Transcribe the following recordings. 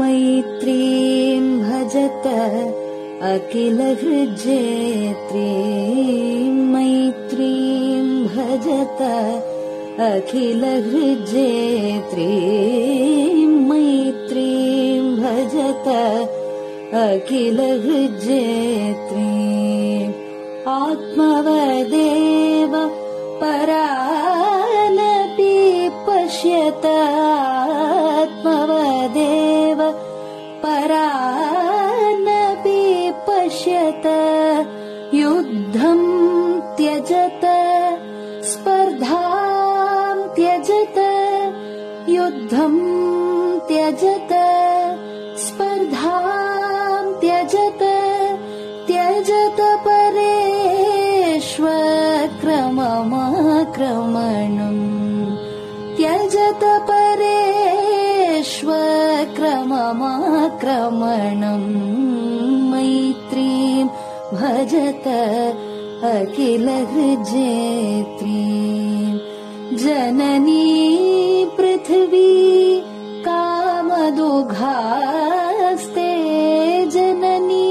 मैत्रीं भजत अखिलहृजेत्रीं मैत्रीं भजत अखिलहृजेत्रीं मैत्रीं भजत अखिलहृजेत्रीम् आत्मवदेव परेष्वक्रममाक्रमणम् मैत्रीं भजत अखिलहृजेत्रीम् जननी पृथिवी कामदुघास्ते जननी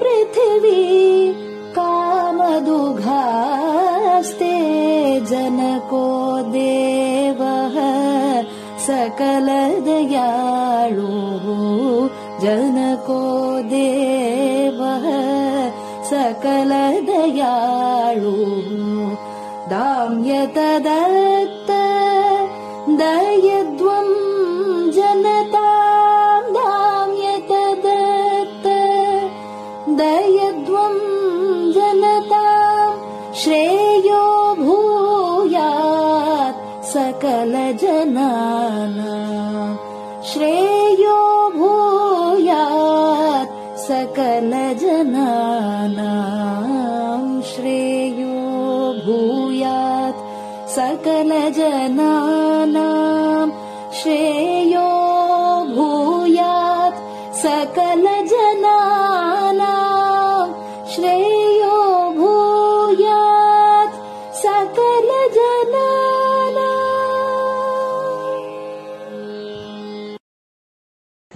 पृथिवी कामदुघास्ते जनको देवः सकलदयाळुः जनको देवः सकल दया दाम्यतदत्त दय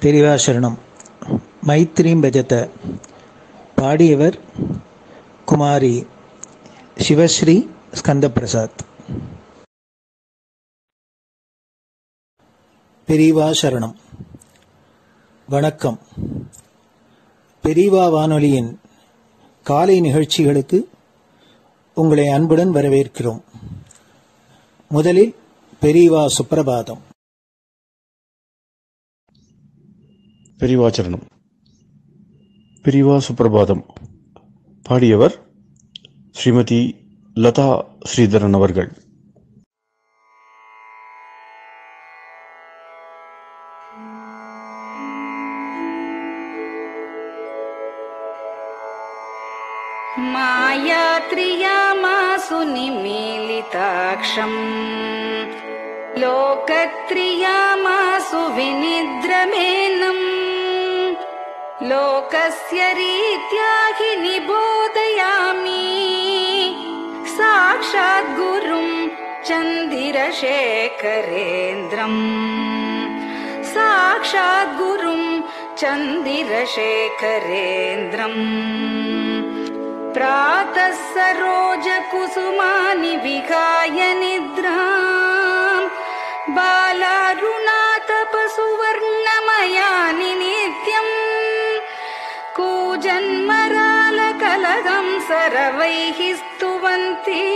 பெரிவாசரணம் மைத்ரீம் பஜத பாடியவர் குமாரி சிவஸ்ரீ ஸ்கந்தபிரசாத். பெரியவா சரணம். வணக்கம். பெரியவா வானொலியின் காலை நிகழ்ச்சிகளுக்கு உங்களை அன்புடன் வரவேற்கிறோம். முதலில் பெரிவா சுப்பிரபாதம். పెరివాచరణం పెరివా సుప్రభాతం పాడియవర్ శ్రీమతి లతా శ్రీధరన్ అవర్గల్ మాయాత్రియామాసునిమీలితాక్షం లోకత్రియామాసు వినిద్రమే लोकस्य रीत्या हि निबोधयामि। साक्षात् गुरुम् चन्दिरशेखरेन्द्रम्। साक्षात् गुरुम् चन्दिरशेखरेन्द्रम्। प्रातः सरोजकुसुमानि विहाय निद्राम्। बालारुणातपसुवर्णमयानि सरवैः स्तुवन्ति।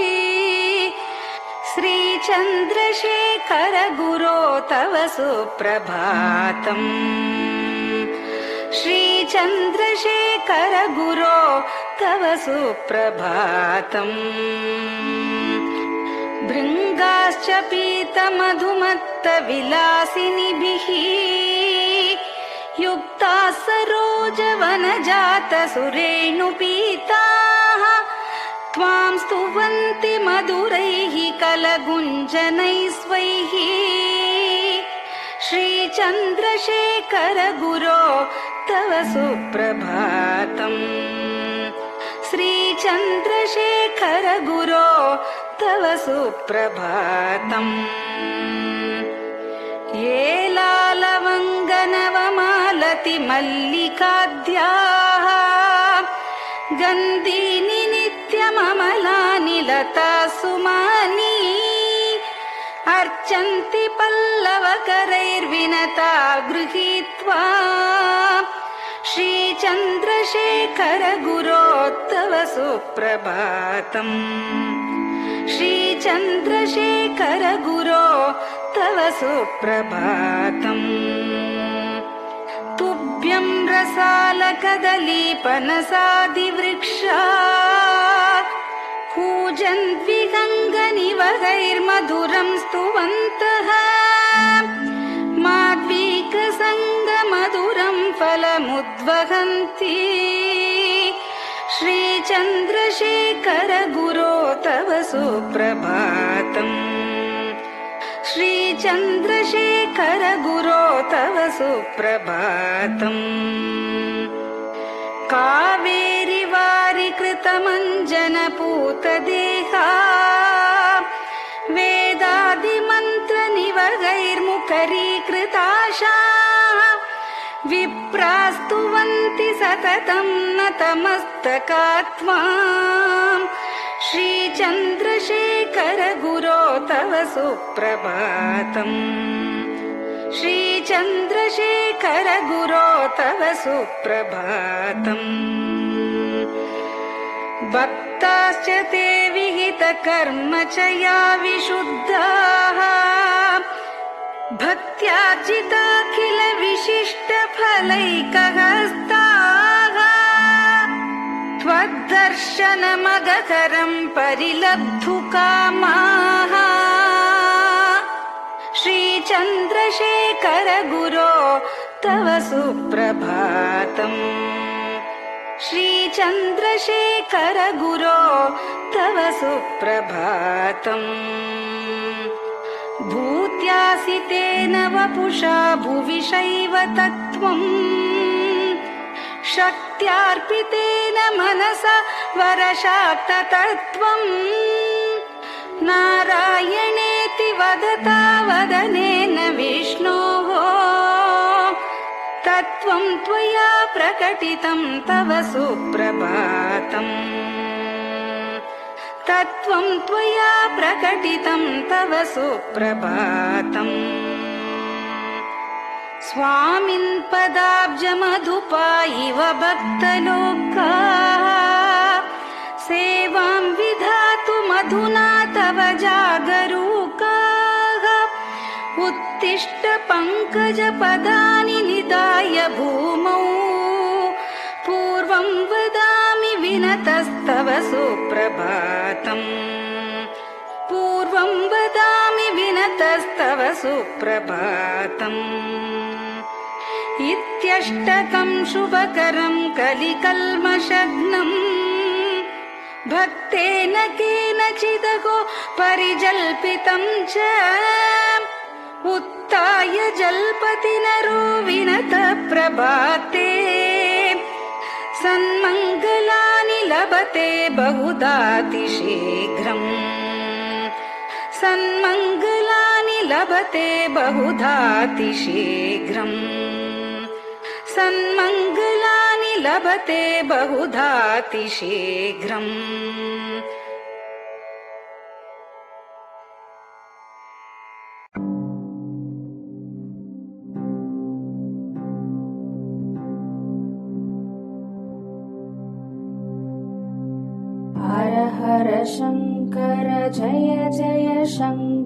श्रीचन्द्रशेखर गुरो तव सुप्रभातम् श्रीचन्द्रशेखर गुरो तव सुप्रभातम् भृङ्गाश्च पीतमधुमत्तविलासिनिभिः युक्ताः सरोजवनजातसुरेणुपीताः त्वाम् स्तुवन्ति मधुरैः कलगुञ्जनैः स्वैः श्रीचन्द्रशेखर गुरो तव सुप्रभातम्। तव ये लालवङ्गनवमालति मल्लिकाद्याः गन्धीनि नित्यममलानि लता सुमानी। अर्चन्ति पल्लवकरैर्विनता गृहीत्वा। श्रीचन्द्रशेखर गुरो तव सुप्रभातम् श्रीचन्द्रशेखर गुरो तव सुप्रभातम् रसालकदलीपनसादिवृक्षा कदलीपनसादिवृक्षा कूजन्द्वि स्तुवन्तः। माद्वीकसङ्गमधुरं फलमुद्वहन्ति। श्रीचन्द्रशेखर गुरो तव सुप्रभातम्। श्रीचन्द्रशेखर गुरो तव सुप्रभातम्। कावेरि वारि कृतमञ्जनपूत वेदादिमन्त्रनिवगैर्मुखरीकृताशा विप्रास्तुवन्ति सततं नतमस्तकात्मा श्रीचन्द्रशेखर गुरो तव सुप्रभातम् श्रीचन्द्रशेखर गुरो तव सुप्रभातम् भक्ताश्च ते विहितकर्म च या विशुद्धाः भक्त्यार्जिताखिल विशिष्टफलैकहस्ताः त्वद्दर्शनमगकरम् परिलब्धुकामाः। श्रीचन्द्रशेखर गुरो तव सुप्रभातम्। श्रीचन्द्रशेखर गुरो तव सुप्रभातम्। भूत्यासि तेन वपुषा भुविषैव तत्त्वम् शक्त्यार्पितेन मनसा वरशाक्ततत्त्वम्। नारायणेति वदता वदनेन विष्णोः। तत्त्वं त्वया प्रकटितं तव सुप्रभातम्। तत्त्वं त्वया प्रकटितं तव सुप्रभातम् स्वामिन् पदाब्जमधुपा इव भक्तलोकाः। सेवां विधातु मधुना तव जागरूकाः। उत्तिष्ठ पङ्कजपदानि निदाय भूमौ। पूर्वं वदामि विनतस्तव सुप्रभातम्। पूर्वं वदामि विनतस्तव सुप्रभातम् इत्यष्टकं शुभकरं कलिकल्मषग्नम् भक्तेन केनचिदगो परिजल्पितं च। उत्थाय जल्पति प्रभाते सन्मङ्गलानि लभते बहुधातिशीघ्रम् सन्मङ्गलानि लभते बहुधातिशीघ्रम् सन्मङ्गलानि लभते बहुधातिशीघ्रम्। हर हर शङ्कर जय जय शङ्कर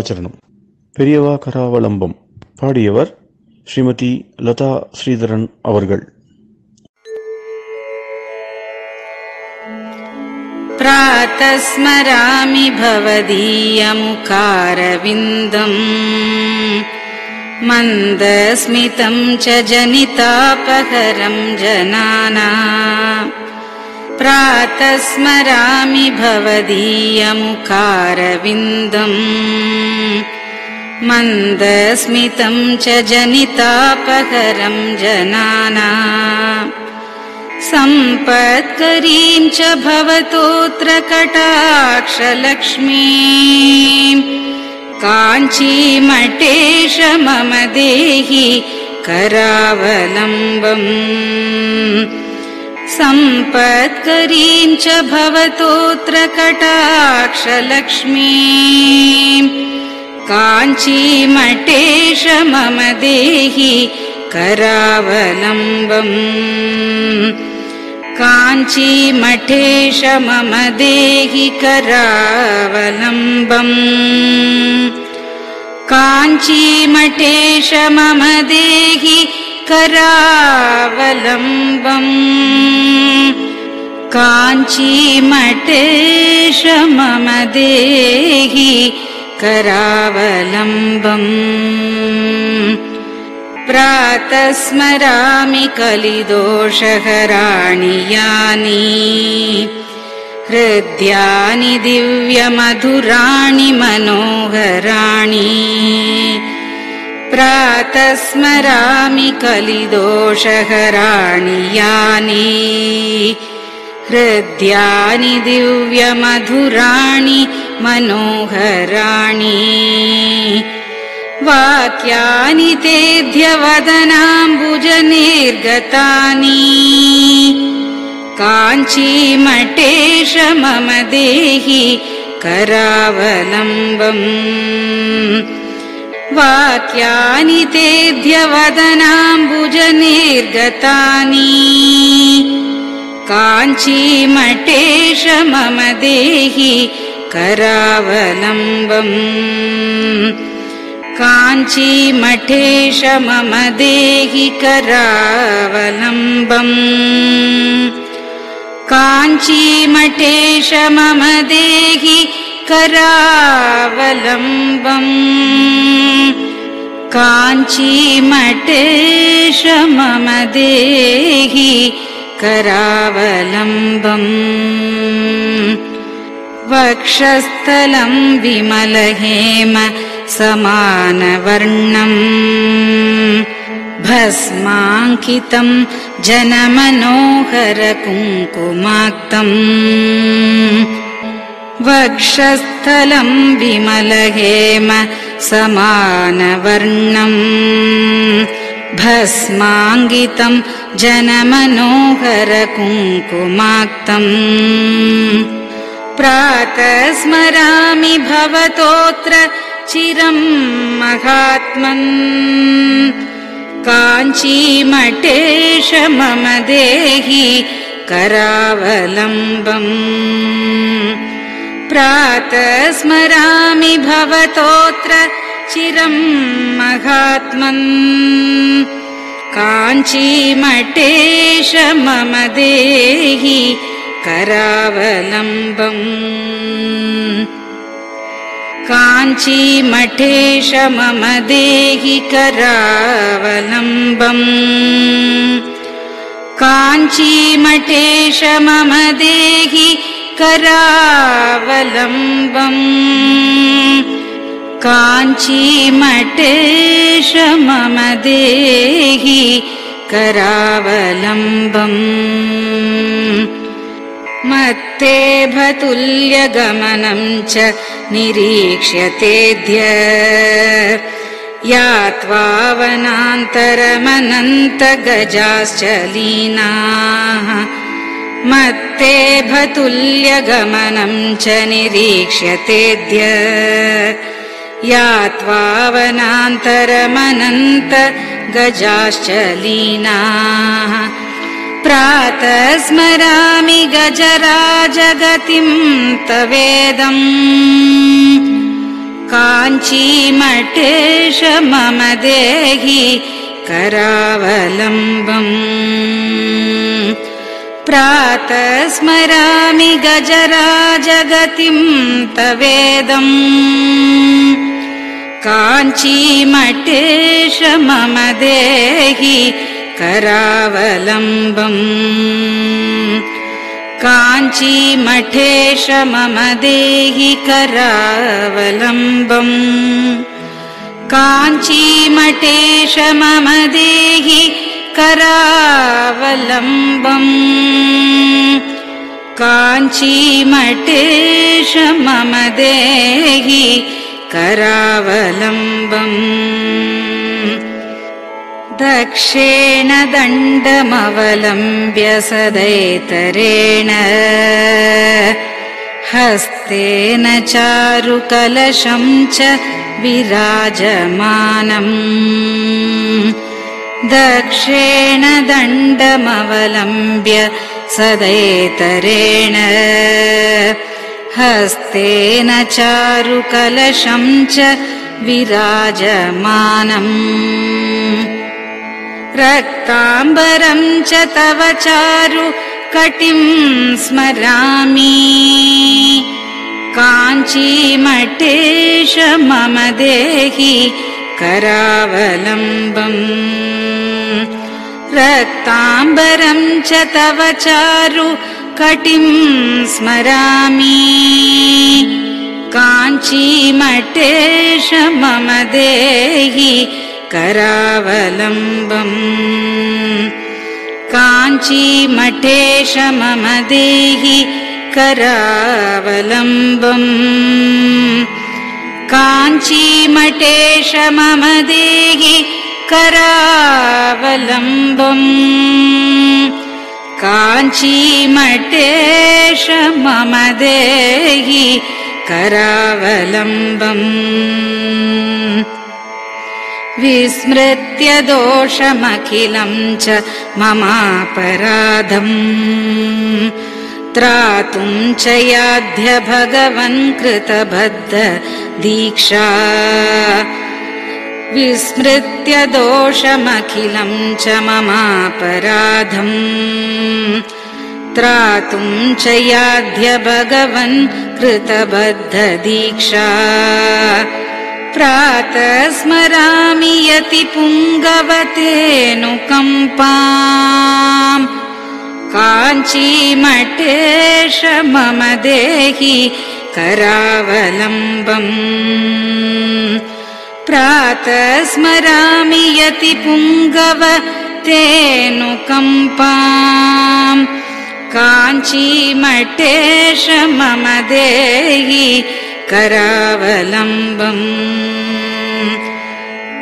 பெரியவாச்சரணம் பெரியவா கராவலம்பம் பாடியவர் ஸ்ரீமதி லதா ஸ்ரீதரன் அவர்கள் प्रातः स्मरामि भवदीयमुकारविन्दम् मन्दस्मितं च जनितापहरं जनाना प्रातः स्मरामि भवदीयमुकारविन्दम्। मन्दस्मितं च जनितापहरं जनाना। सम्पत्करीं च भवतोऽत्र कटाक्षलक्ष्मी काञ्चीमठेश मम देहि करावलम्बम् सम्पत्करीं च भवतोऽत्र कटाक्षलक्ष्मी काञ्चीमठेश मम देहि करावलम्बम्। काञ्चीमठेश मम देहि करावलम्बम्। काञ्चीमठेश मम देहि करावलम्बम् काञ्चीमठेश मम देहि करावलम्बम् प्रातः स्मरामि कलिदोषहराणि यानि हृद्यानि दिव्यमधुराणि मनोहराणि प्रातः स्मरामि कलिदोषहराणि यानि हृद्यानि दिव्यमधुराणि मनोहराणि वाक्यानि तेऽध्यवदनाम्बुजनिर्गतानि काञ्चीमठेश मम देहि करावलम्बम् वाक्यानि तेऽध्यवदनाम्बुजनिर्गतानि काञ्चीमठेश मम देहि करावलम्बम्। काञ्चीमठेश मम देहि करावलम्बम्। काञ्चीमठेश मम देहि करावलम्बम्। काञ्चीमठेश मम देहि करावलम्बम्। वक्षस्थलं विमलहेम समानवर्णम्। भस्माङ्कितं जनमनोहरकुङ्कुमाक्तम् वक्षस्थलं विमलहेम समानवर्णम् भस्माङ्गितं जनमनोहरकुङ्कुमाक्तम् प्रातः स्मरामि भवतोऽत्र चिरं महात्मन् काञ्चीमठेश मम देहि करावलम्बम् प्रातः स्मरामि भवतोऽत्र चिरं महात्मन्। काञ्चीमठेश मम देहि करावलम्बम्। काञ्चीमठेश मम देहि करावलम्बम्। काञ्चीमठेश मम देहि करावलम्बम्। काञ्चीमठेश मम देहि करावलम्बम्। मत्तेभतुल्यगमनम् च निरीक्ष्यतेऽद्य यात्वावनान्तरमनन्तगजाश्च लीनाः मत्तेभतुल्यगमनम् च निरीक्ष्यतेऽद्य यात्वावनान्तरमनन्त गजाश्च लीनाः। प्रातः स्मरामि गजराजगतिम् तवेदम् काञ्चीमठेश मम देहि करावलम्बम् प्रातः स्मरामि गजराजगतिम् तवेदम् काञ्चीमठेश मम देहि करावलम्बम्। काञ्चीमठेश मम देहि करावलम्बम्। काञ्चीमठेश मम देहि करावलम्बम्। काञ्चीमठेश मम देहि करावलम्बम्। दक्षेण दण्डमवलम्ब्य सदैतरेण। हस्तेन चारुकलशम् च विराजमानम् दक्षेण दण्डमवलम्ब्य सदैतरेण। हस्तेन चारुकलशम् च विराजमानम्। रक्ताम्बरम् च तव चारु कटिम् स्मरामि। काञ्चीमठेश मम देहि करावलम्बम् रक्ताम्बरम् च तव चारु कटिम् स्मरामि। काञ्चीमठेश मम देहि करावलम्बम्। काञ्चीमठेश मम देहि करावलम्बम् काञ्चीमठेश मम देहि करावलम्बम्। काञ्चीमठेश मम देहि करावलम्बम्। विस्मृत्य दोषमखिलम् च ममापराधम् त्रातुं च याद्यभगवन्कृतबद्धदीक्षा विस्मृत्य दोषमखिलं च ममापराधम्। त्रातुं च याढ्य भगवन्कृतबद्धदीक्षा प्रातः स्मरामि यति यतिपुङ्गवतेनुकम्पा काञ्चीमठेश मम देहि करावलम्बम्। प्रातः स्मरामि यति पुङ्गवतेऽनुकम्पाम् काञ्चीमठेश मम देहि करावलम्बम्।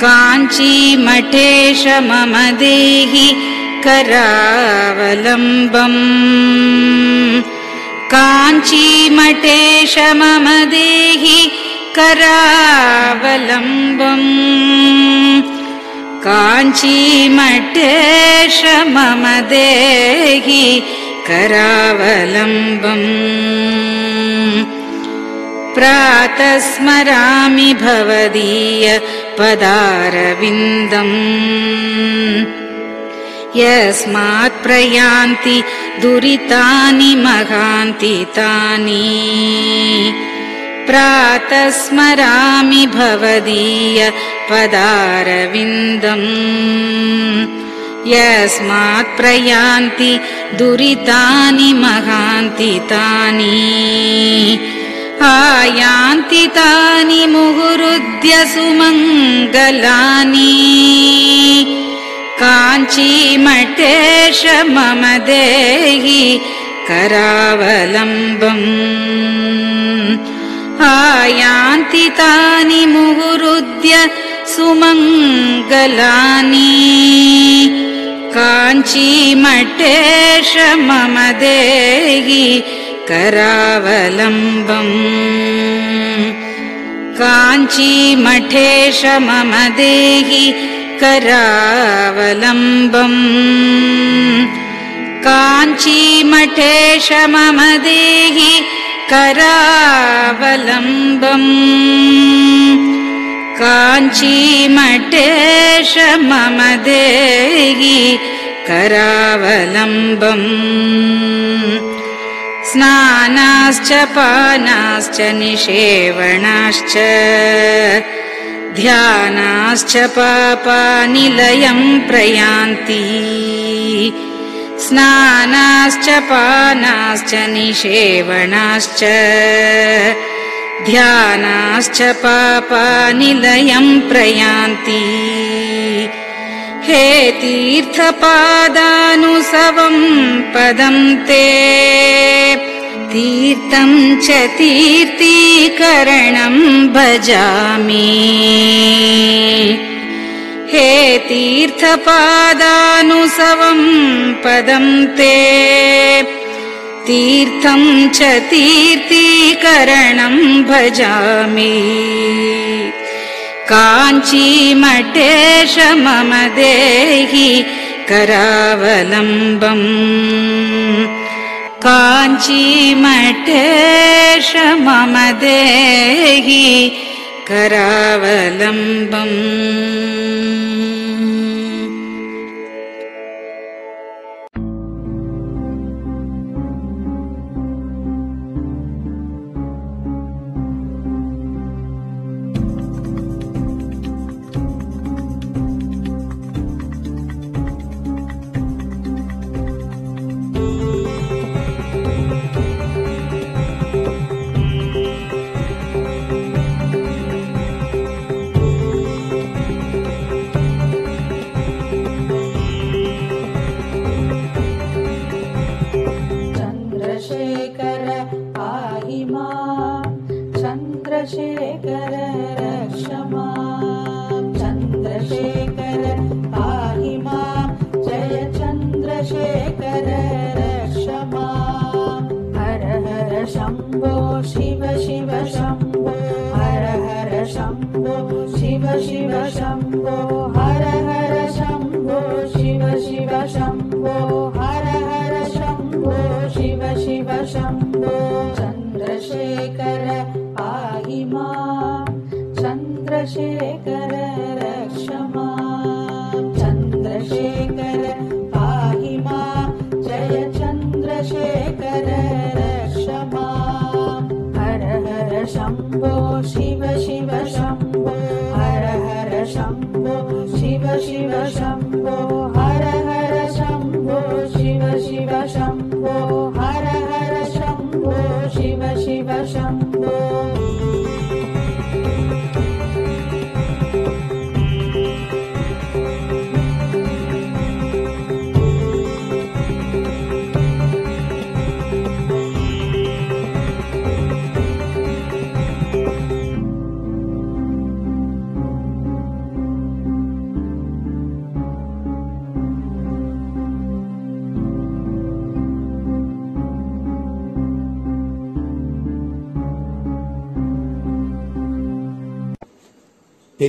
काञ्चीमठेश मम देहि करावलम्बम्। काञ्चीमठेश मम देहि करावलम्बम्। काञ्चीमठेश मम देहि करावलम्बम्। प्रातः स्मरामि भवदीय पदारविन्दम् यस्मात् प्रयान्ति दुरितानि महान्ति तानि। प्रातः स्मरामि भवदीय पदारविन्दम्। यस्मात् प्रयान्ति दुरितानि महान्ति तानि। आयान्ति तानि मुहुरुद्य सुमङ्गलानि काञ्चीमठेश मम देहि करावलम्बम्। आयान्ति तानि मुहुरुद्य सुमङ्गलानि। काञ्चीमठेश मम देहि करावलम्बम्। काञ्चीमठेश मम देहि करावलम्बम् काञ्चीमठेश मम देहि करावलम्बम्। काञ्चीमठेश मम देहि करावलम्बम्। स्नानाश्च पानाश्च निषेवणाश्च ध्यानाश्च पापानिलयम् प्रयान्ति। स्नानाश्च पानाश्च निषेवणाश्च। ध्यानाश्च पापानिलयम् प्रयान्ति। हे तीर्थपादानुसवम् पदम् ते तीर्थम् च तीर्थीकरणम् भजामि। हे तीर्थपादानुसवम् पदम् ते। तीर्थम् च तीर्थीकरणम् भजामि। काञ्चीमठेश मम देहि करावलम्बम् काञ्चीमठेश मम देहि करावलम्बम् शिव शिव शम्भो, हर हर शम्भो, शिव शिव शम्भो, हर हर शम्भो, शिव शिव शम्भो। चन्द्रशेखर पाहि माम् चन्द्रशेखर रक्ष माम् चन्द्रशेखर माम् जय चन्द्रशेखर रक्ष माम् हर हर शम्भो, शिव शिव शम्भो। शम्भो शिव शिव शम्भो हर हर शम्भो शिव शिव शम्भो हर हर शम्भो शिव शिव शम्भो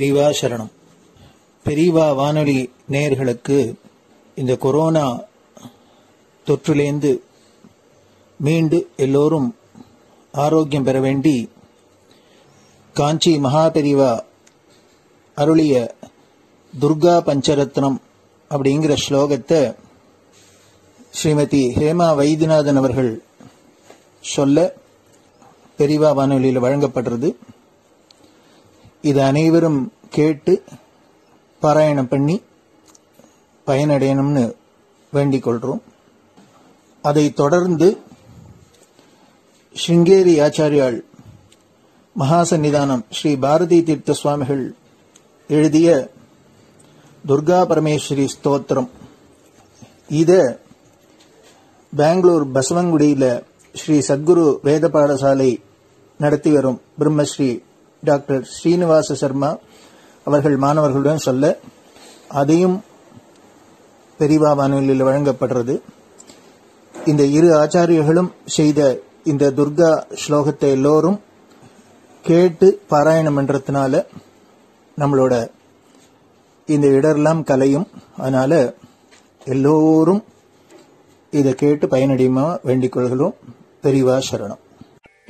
பெரிவா சரணம் பெரிவா வானொலி நேயர்களுக்கு இந்த கொரோனா தொற்றிலேந்து மீண்டு எல்லோரும் ஆரோக்கியம் பெற வேண்டி காஞ்சி மகாபெரிவா அருளிய துர்கா பஞ்சரத்னம் அப்படிங்கிற ஸ்லோகத்தை ஸ்ரீமதி ஹேமா வைத்தியநாதன் அவர்கள் சொல்ல பெரிவா வானொலியில் வழங்கப்படுறது. இது அனைவரும் கேட்டு பாராயணம் பண்ணி பயனடையணும்னு வேண்டிக் கொள்கிறோம் அதைத் தொடர்ந்து ஸ்ருங்கேரி ஆச்சாரியாள் மகாசன்னிதானம் ஸ்ரீ பாரதி தீர்த்த சுவாமிகள் எழுதிய துர்கா பரமேஸ்வரி ஸ்தோத்திரம். இத பெங்களூர் பசவங்குடியில் ஸ்ரீ சத்குரு வேத பாடசாலை நடத்தி வரும் பிரம்மஸ்ரீ டாக்டர் ஸ்ரீனிவாச சர்மா அவர்கள் மாணவர்களுடன் சொல்ல அதையும் பெரிவா வானொலியில் வழங்கப்படுறது. இந்த இரு ஆச்சாரியர்களும் செய்த இந்த துர்கா ஸ்லோகத்தை எல்லோரும் கேட்டு பாராயணம் பண்றதுனால நம்மளோட இந்த இடரெல்லாம் கலையும். அதனால எல்லோரும் இதை கேட்டு பயனடையுமா வேண்டிக் கொள்கிறோம். பெரிவா சரணம்.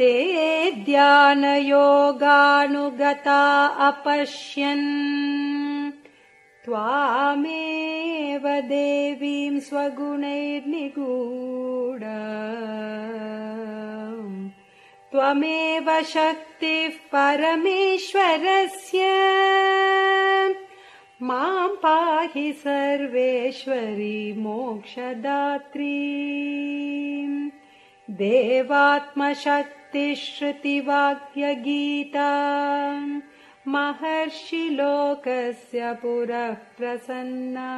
ते ध्यानयोगानुगता अपश्यन्। त्वामेव देवीं स्वगुणैर्निगूढ। त्वमेव शक्तिः परमेश्वरस्य। मां पाहि सर्वेश्वरी मोक्षदात्री देवात्मशक्तिश्रुतिवाक्यगीता महर्षिलोकस्य पुरः प्रसन्ना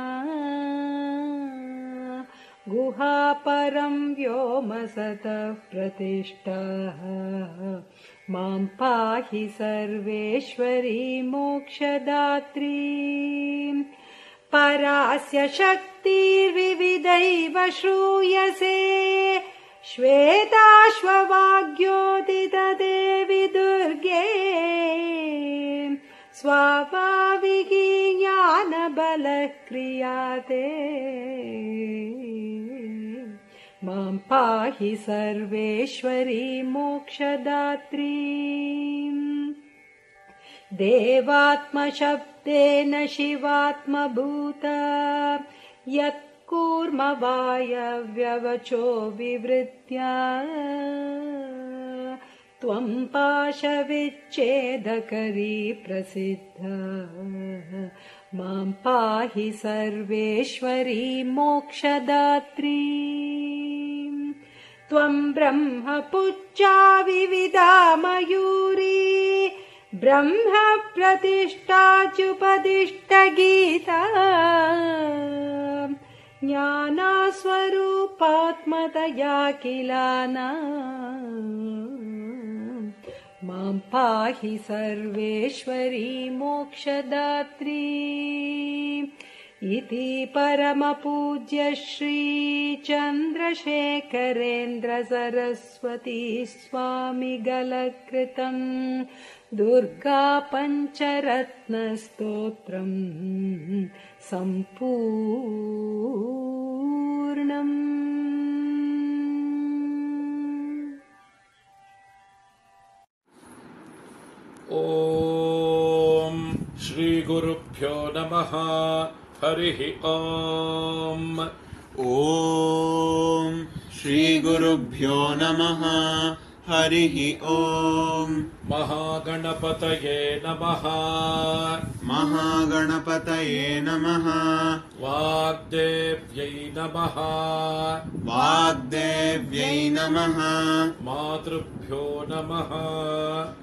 गुहापरं व्योमसतः प्रतिष्ठः। मां पाहि सर्वेश्वरी मोक्षदात्री परास्य शक्तिर्विविधैव श्रूयसे श्वेताश्ववाग्योदितदेवि दुर्गे। स्वाभाविकी ज्ञानबलः क्रियाते मां पाहि सर्वेश्वरी मोक्षदात्री। देवात्मशब्देन शिवात्मभूत कूर्म वायव्यवचो विवृत्या। त्वम् पाशविच्छेदकरी प्रसिद्धा। माम् पाहि सर्वेश्वरी मोक्षदात्री। त्वम् ब्रह्म पुच्चा विविदा मयूरी ब्रह्मप्रतिष्ठाच्युपदिष्टगीता ज्ञानास्वरूपात्मतया किलाना मां पाहि सर्वेश्वरी मोक्षदात्री। इति परमपूज्य श्रीचन्द्रशेखरेन्द्र सरस्वती स्वामिगलकृतम् दुर्गा पञ्चरत्नस्तोत्रम् सम्पूर्णम्। ॐ श्रीगुरुभ्यो नमः। हरिः ॐ ॐ श्रीगुरुभ्यो नमः हरिः ॐ महागणपतये नमः। महागणपतये नमः। वाग्देव्यै नमः। वाग्देव्यै नमः। मातृभ्यो नमः।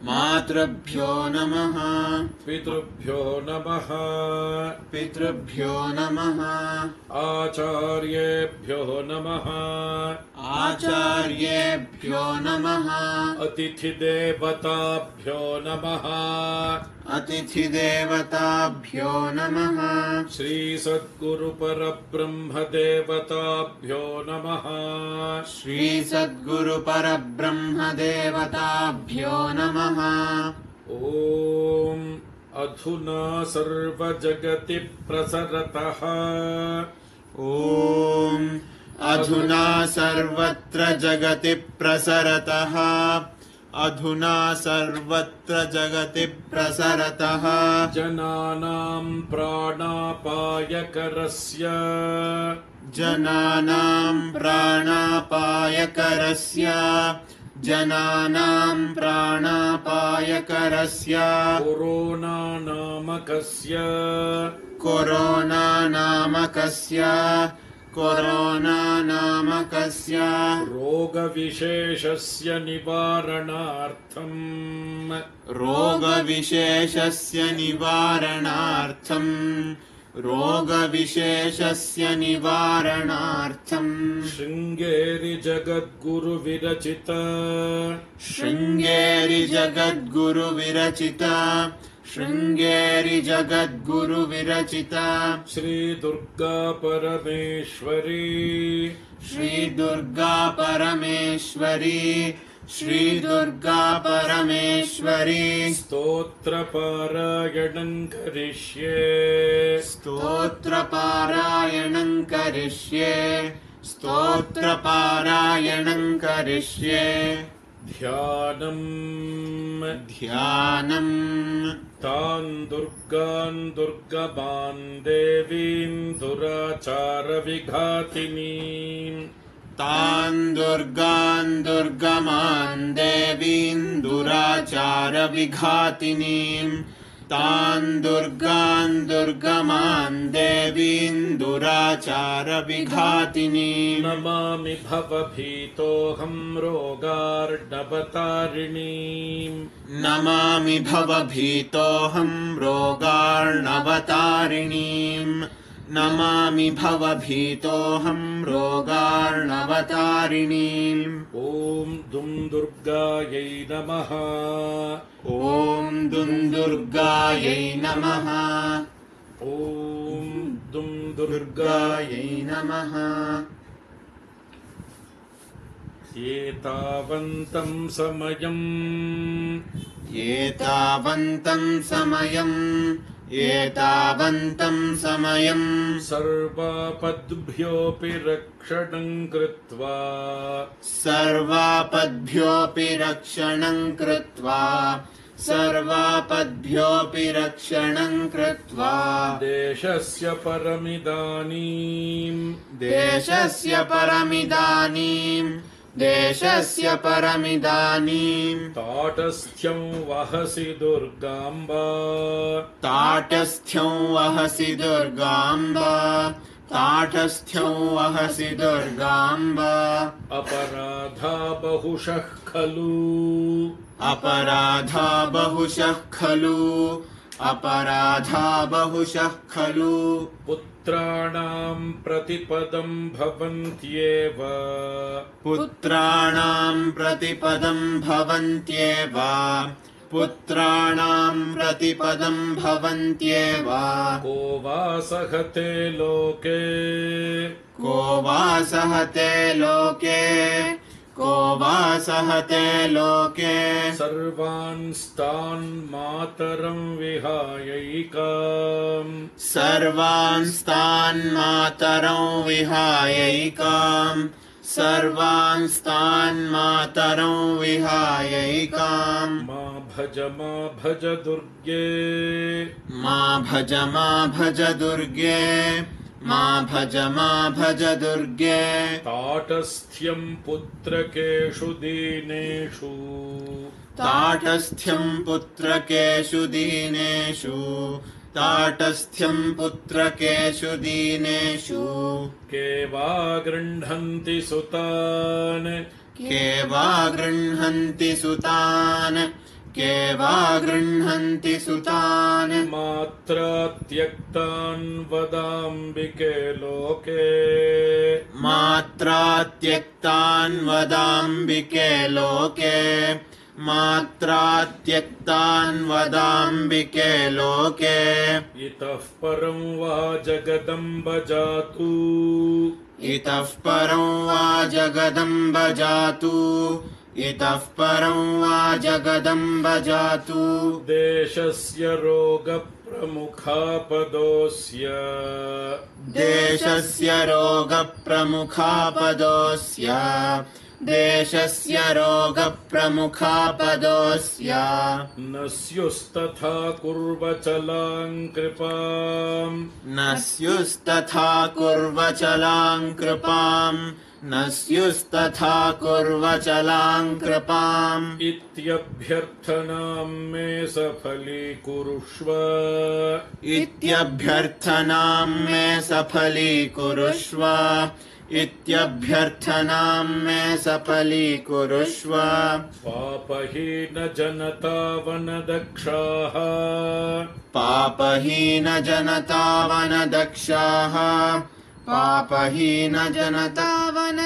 मातृभ्यो नमः। पितृभ्यो नमः। पितृभ्यो नमः। आचार्येभ्यो नमः। आचार्येभ्यो नमः। अतिथिदेवताभ्यो नमः। अतिथिदेवताभ्यो नमः। श्रीसद्गुरुपरब्रह्मदेवताभ्यो नमः। श्रीसद्गुरुपरब्रह्मदेवताभ्यो नमः। ॐ अधुना सर्वजगति प्रसरतः। ॐ अधुना सर्वत्र जगति प्रसरतः। अधुना सर्वत्र जगति प्रसरतः। जनानां प्राणापायकरस्य। जनानां प्राणापायकरस्य। जनानां प्राणापायकरस्य। कोरोना नामकस्य। कोरोना नामकस्य। कोरोना नामकस्य रोगविशेषस्य निवारणार्थम् रोगविशेषस्य निवारणार्थम् रोगविशेषस्य निवारणार्थम् शृङ्गेरि जगद्गुरुविरचित शृङ्गेरि जगद्गुरुविरचित। श्रीदुर्गा परमेश्वरी। श्रीदुर्गा परमेश्वरी। श्रीदुर्गा परमेश्वरी। स्तोत्रपारायणम् करिष्ये। स्तोत्रपारायणम् करिष्ये। स्तोत्रपारायणम् करिष्ये ध्यानम्। ध्यानम्। तान् दुर्गान् दुर्गमान् देवीम् दुराचारविघातिनीम्। तान् दुर्गान् दुर्गमान् देवीम् दुराचारविघातिनीम्। तान् दुर्गान् दुर्गमान् देवीन् दुराचारविघातिनीम् नमामि भवभीतोऽहम् रोगार्णवतारिणीम्। नमामि भवभीतोऽहम् रोगार्णवतारिणीम् नमामि भवभीतोऽहम् रोगार्णवतारिणीम्। ॐ दुं दुर्गायै नमः। ॐ दुन्दुर्गायै नमः। ॐ दुं दुर्गायै दुर्गायै नमः। एतावन्तं समयम्। एतावन्तं समयम् एतावन्तं समयम् सर्वापद्भ्योऽपि रक्षणम् कृत्वा सर्वापद्भ्योऽपि रक्षणम् कृत्वा सर्वापद्भ्योऽपि रक्षणम् कृत्वा देशस्य परमिदानीम् देशस्य परमिदानीम् देशस्य परमिदानीम्। ताटस्थ्यं वहसि दुर्गाम्बा। ताटस्थ्यं वहसि दुर्गाम्बा। ताटस्थ्यं वहसि दुर्गाम्बा। अपराधा बहुशः खलु। अपराधा बहुशः खलु। अपराधा बहुशः खलु। पुत्राणाम् प्रतिपदम् भवन्त्येव। पुत्राणाम् प्रतिपदम् भवन्त्येव। पुत्राणाम् प्रतिपदम् भवन्त्येव। को वा सहते लोके। को वा सहते लोके। को वा सहते लोके सर्वांस्तान् मातरम् विहायैकाम् सर्वांस्तान् मातरौ विहायैकाम् सर्वांस्तान् मातरौ विहायैकाम् मा भज मा भज दुर्गे। मा भज मा भज दुर्गे। मा भज मा भज दुर्गे। ताटस्थ्यम् पुत्रकेषु दीनेषु। ताटस्थ्यम् पुत्रकेषु दीनेषु। ताटस्थ्यम् पुत्रकेषु दीनेषु। के वा गृह्णन्ति सुतान्। के वा गृह्णन्ति सुतान् के वा गृह्णन्ति सुतान्। मात्रा त्यक्तान् वदाम्बिके लोके। मात्रा त्यक्तान् वदाम्बिके लोके। मात्रा त्यक्तान् वदाम्बिके लोके। इतः परम् वा जगदम्ब जातु। इतः परं वा जगदम्ब जातु इतः परं वा जगदम्ब जातु देशस्य रोगप्रमुखापदोऽस्य। देशस्य रोगप्रमुखापदोऽस्य। देशस्य रोगप्रमुखापदोऽस्य। न स्युस्तथा कुर्वचलां कृपाम्। न स्युस्तथा कुर्वचलां कृपाम्। न स्युस्तथा कुर्व चलाम् कृपाम्। इत्यभ्यर्थनाम् मे सफलीकुरुष्व इत्यभ्यर्थनाम् मे सफलीकुरुष्व इत्यभ्यर्थनाम् मे सफलीकुरुष्व पापहीन जनता वनदक्षाः। पापहीन जनता वनदक्षाः। पापहीन जन